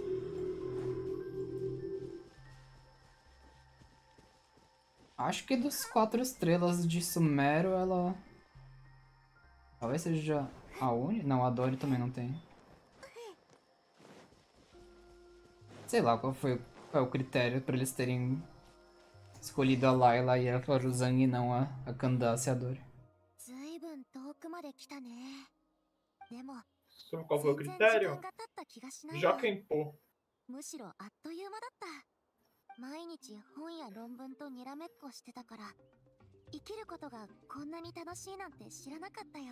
Acho que dos quatro estrelas de Sumero, ela. Talvez seja a Uni? Não, a Dory também não tem. Sei lá qual foi qual é o critério pra eles terem escolhido a Layla e a Faruzang e não a, a Candace e a Dory. ずいぶん遠くまで来たねでも Sabe qual foi o 全然時 critério? 間が経った気がしないわ Jokenpô. むしろあっという間だった 毎日本や論文とにらめっこしてたから生きることがこんなに楽しいなんて知らなかったよ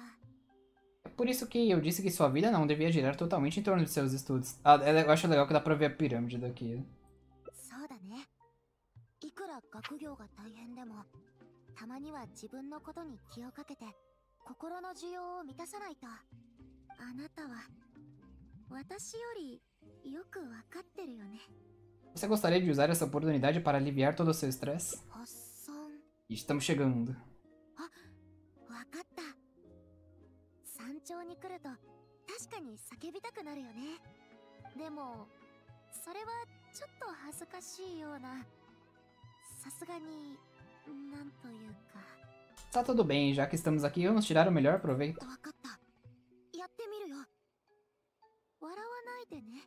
por isso que eu disse que sua vida não devia girar totalmente em torno de seus estudos. Ah, eu acho legal que dá pra ver a pirâmide daqui. そうだねいくら学業が大変でもたまには自分のことに気をかけて心の需要を満たさないとあなたは私よりよくわかってるよね Você gostaria de usar essa oportunidade para aliviar todo o seu estresse? 発散 Estamos chegando. わかった山頂に来ると確かに叫びたくなるよねでもそれはちょっと恥ずかしいようなさすがになんというか Tá tudo bem, já que estamos aqui, vamos tirar o melhor proveito. わかったやってみるよ笑わないでね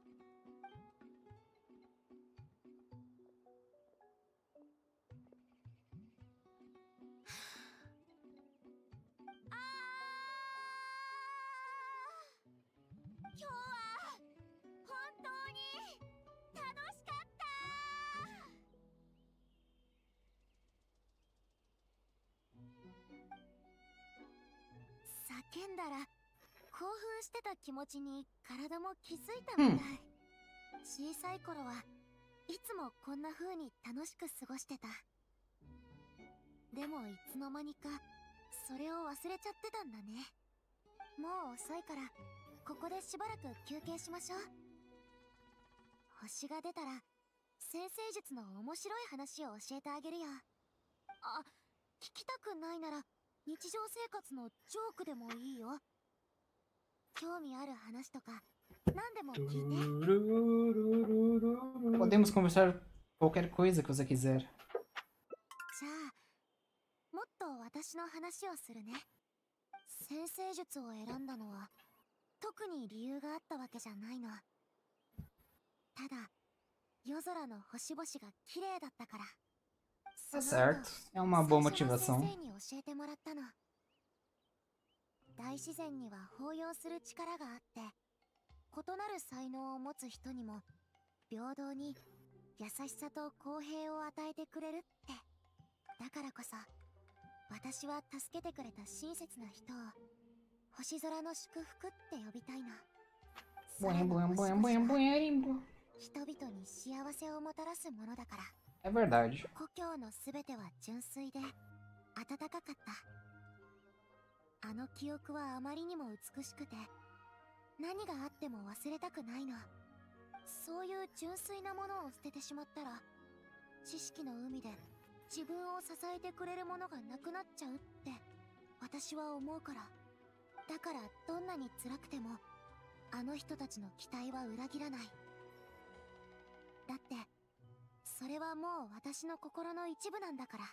叫んだら興奮してた気持ちに体も気づいたみたい、小さい頃はいつもこんな風に楽しく過ごしてた。でもいつの間にかそれを忘れちゃってたんだね。もう遅いからここでしばらく休憩しましょう。星が出たら先生術の面白い話を教えてあげるよ。あ聞きたくないなら日常生活のジョークでもいいよ。興味ある話とか何でも聞いて。Podemos conversar qualquer coisa que você quiser. じゃあもっと私の話をするね。先生術を選んだのは特に理由があったわけじゃないの。ただ夜空の星々が綺麗だったから Tá certo. É uma boa motivação. 先生に教えてもらったの大自然には包容する力があって異なる才能を持つ人にも平等に優しさと公平を与えてくれるってだからこそ私は助けてくれた親切な人を星空の祝福って呼びたいの Boing, 空の boing, 星 boing, 々 boing, は boing. 人々に幸せをもたらすものだから故郷の全ては É 粋で暖かかった。あの記憶はあまりにも美しくて何があっても忘れたくないの。そういう純粋なものを捨ててしまったら知識の海で自分を支えてくれるものがなくなっちゃうって私は思うから。だからどんなに辛くてもあの人たちの期待は裏切らない。だってそれはもう私の心の一部なんだから。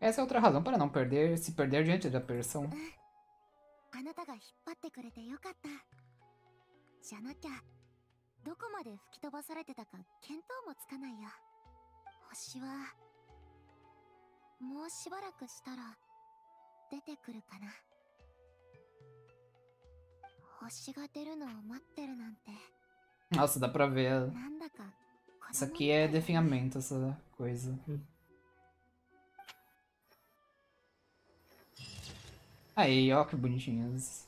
Essa é outra razão para não perder, se perder diante da pressão. あなたが引っ張ってくれてよかった。じゃなきゃどこまで吹き飛ばされてたか見当もつかないよ。星はもうしばらくしたら出てくるかな。星が出るのを待ってるなんて。Nossa, dá pra ver. なんだか Isso aqui é definhamento, essa coisa. Aí, ó que bonitinhos.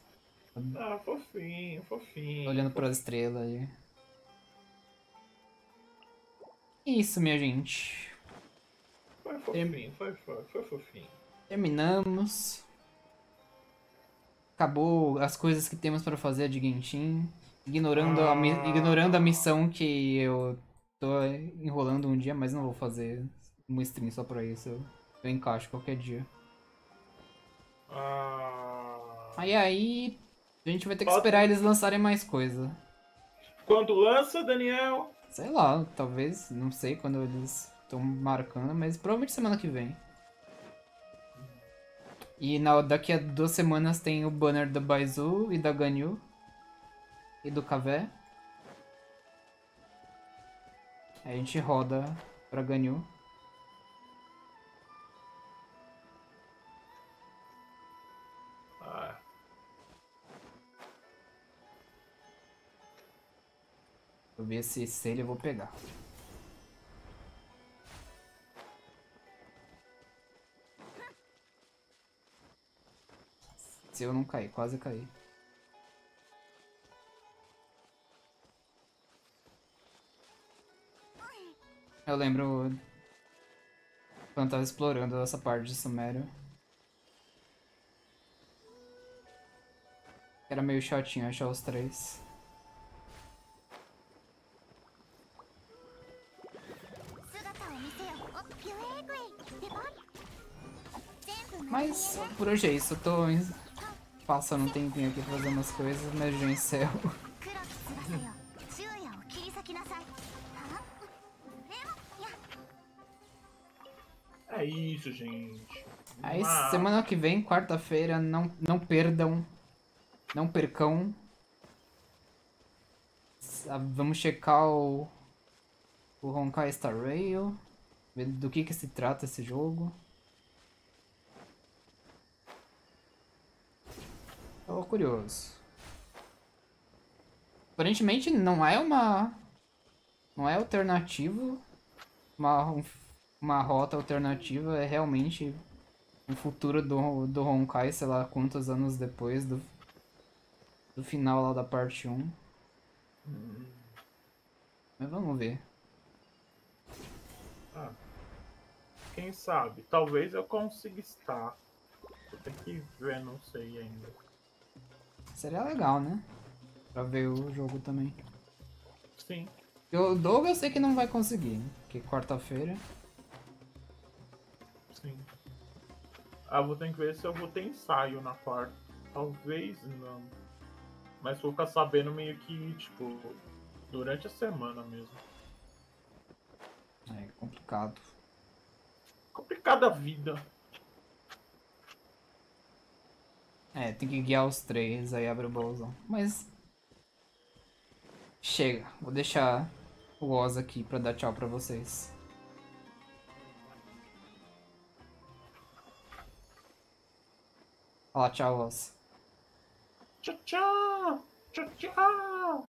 Ah, fofinho, fofinho. Olhando para as estrelas aí. Isso, minha gente. Foi fofinho, foi, foi, foi fofinho. Terminamos. Acabou as coisas que temos para fazer de Genshin. Ignorando, a, Ah. ignorando a missão que eu tô enrolando um dia, mas não vou fazer uma stream só pra isso. Eu, eu encaixo qualquer dia. Ah, Aí aí a gente vai ter que Pode- esperar eles lançarem mais coisa. quando lança, Daniel? Sei lá, talvez, não sei quando eles estão marcando, mas provavelmente semana que vem. E na, daqui a duas semanas tem o banner da Baizu e da Ganyu. E do Kavé. A gente roda pra Ganyu. Ah, Vou ver se se ele eu vou pegar. Se eu não cair, quase caí. Eu lembro quando tava explorando essa parte de Sumério. Era meio chatinho achar os três. Mas por hoje é isso, eu tô passando um tempinho aqui fazendo as umas coisas, mas já encerro. É isso, gente. Aí semana que vem, quarta-feira, não, não perdam, não percam. Ah, Vamos checar o, o Honkai Star Rail, ver do que que se trata esse jogo. Tô curioso. Aparentemente não é uma. Não é alternativo. Uma, um- uma rota alternativa. É realmente o futuro do, do Honkai, sei lá quantos anos depois do, do final lá da parte 1. Mas vamos ver. Ah, quem sabe? Talvez eu consiga estar. Vou ter que ver, não sei ainda. Seria legal, né? Pra ver o jogo também. Sim. O Doug eu sei que não vai conseguir, porque quarta-feira. Sim. Ah, vou ter que ver se eu vou ter ensaio na quarta. Talvez não. Mas vou ficar sabendo meio que, tipo, durante a semana mesmo. É complicado. Complicada a vida. É, tem que guiar os três, aí abre o bolsão. Mas. Chega, vou deixar o Oz aqui pra dar tchau pra vocês. Fala tchau, Oz. Tchau, tchau! Tchau, tchau!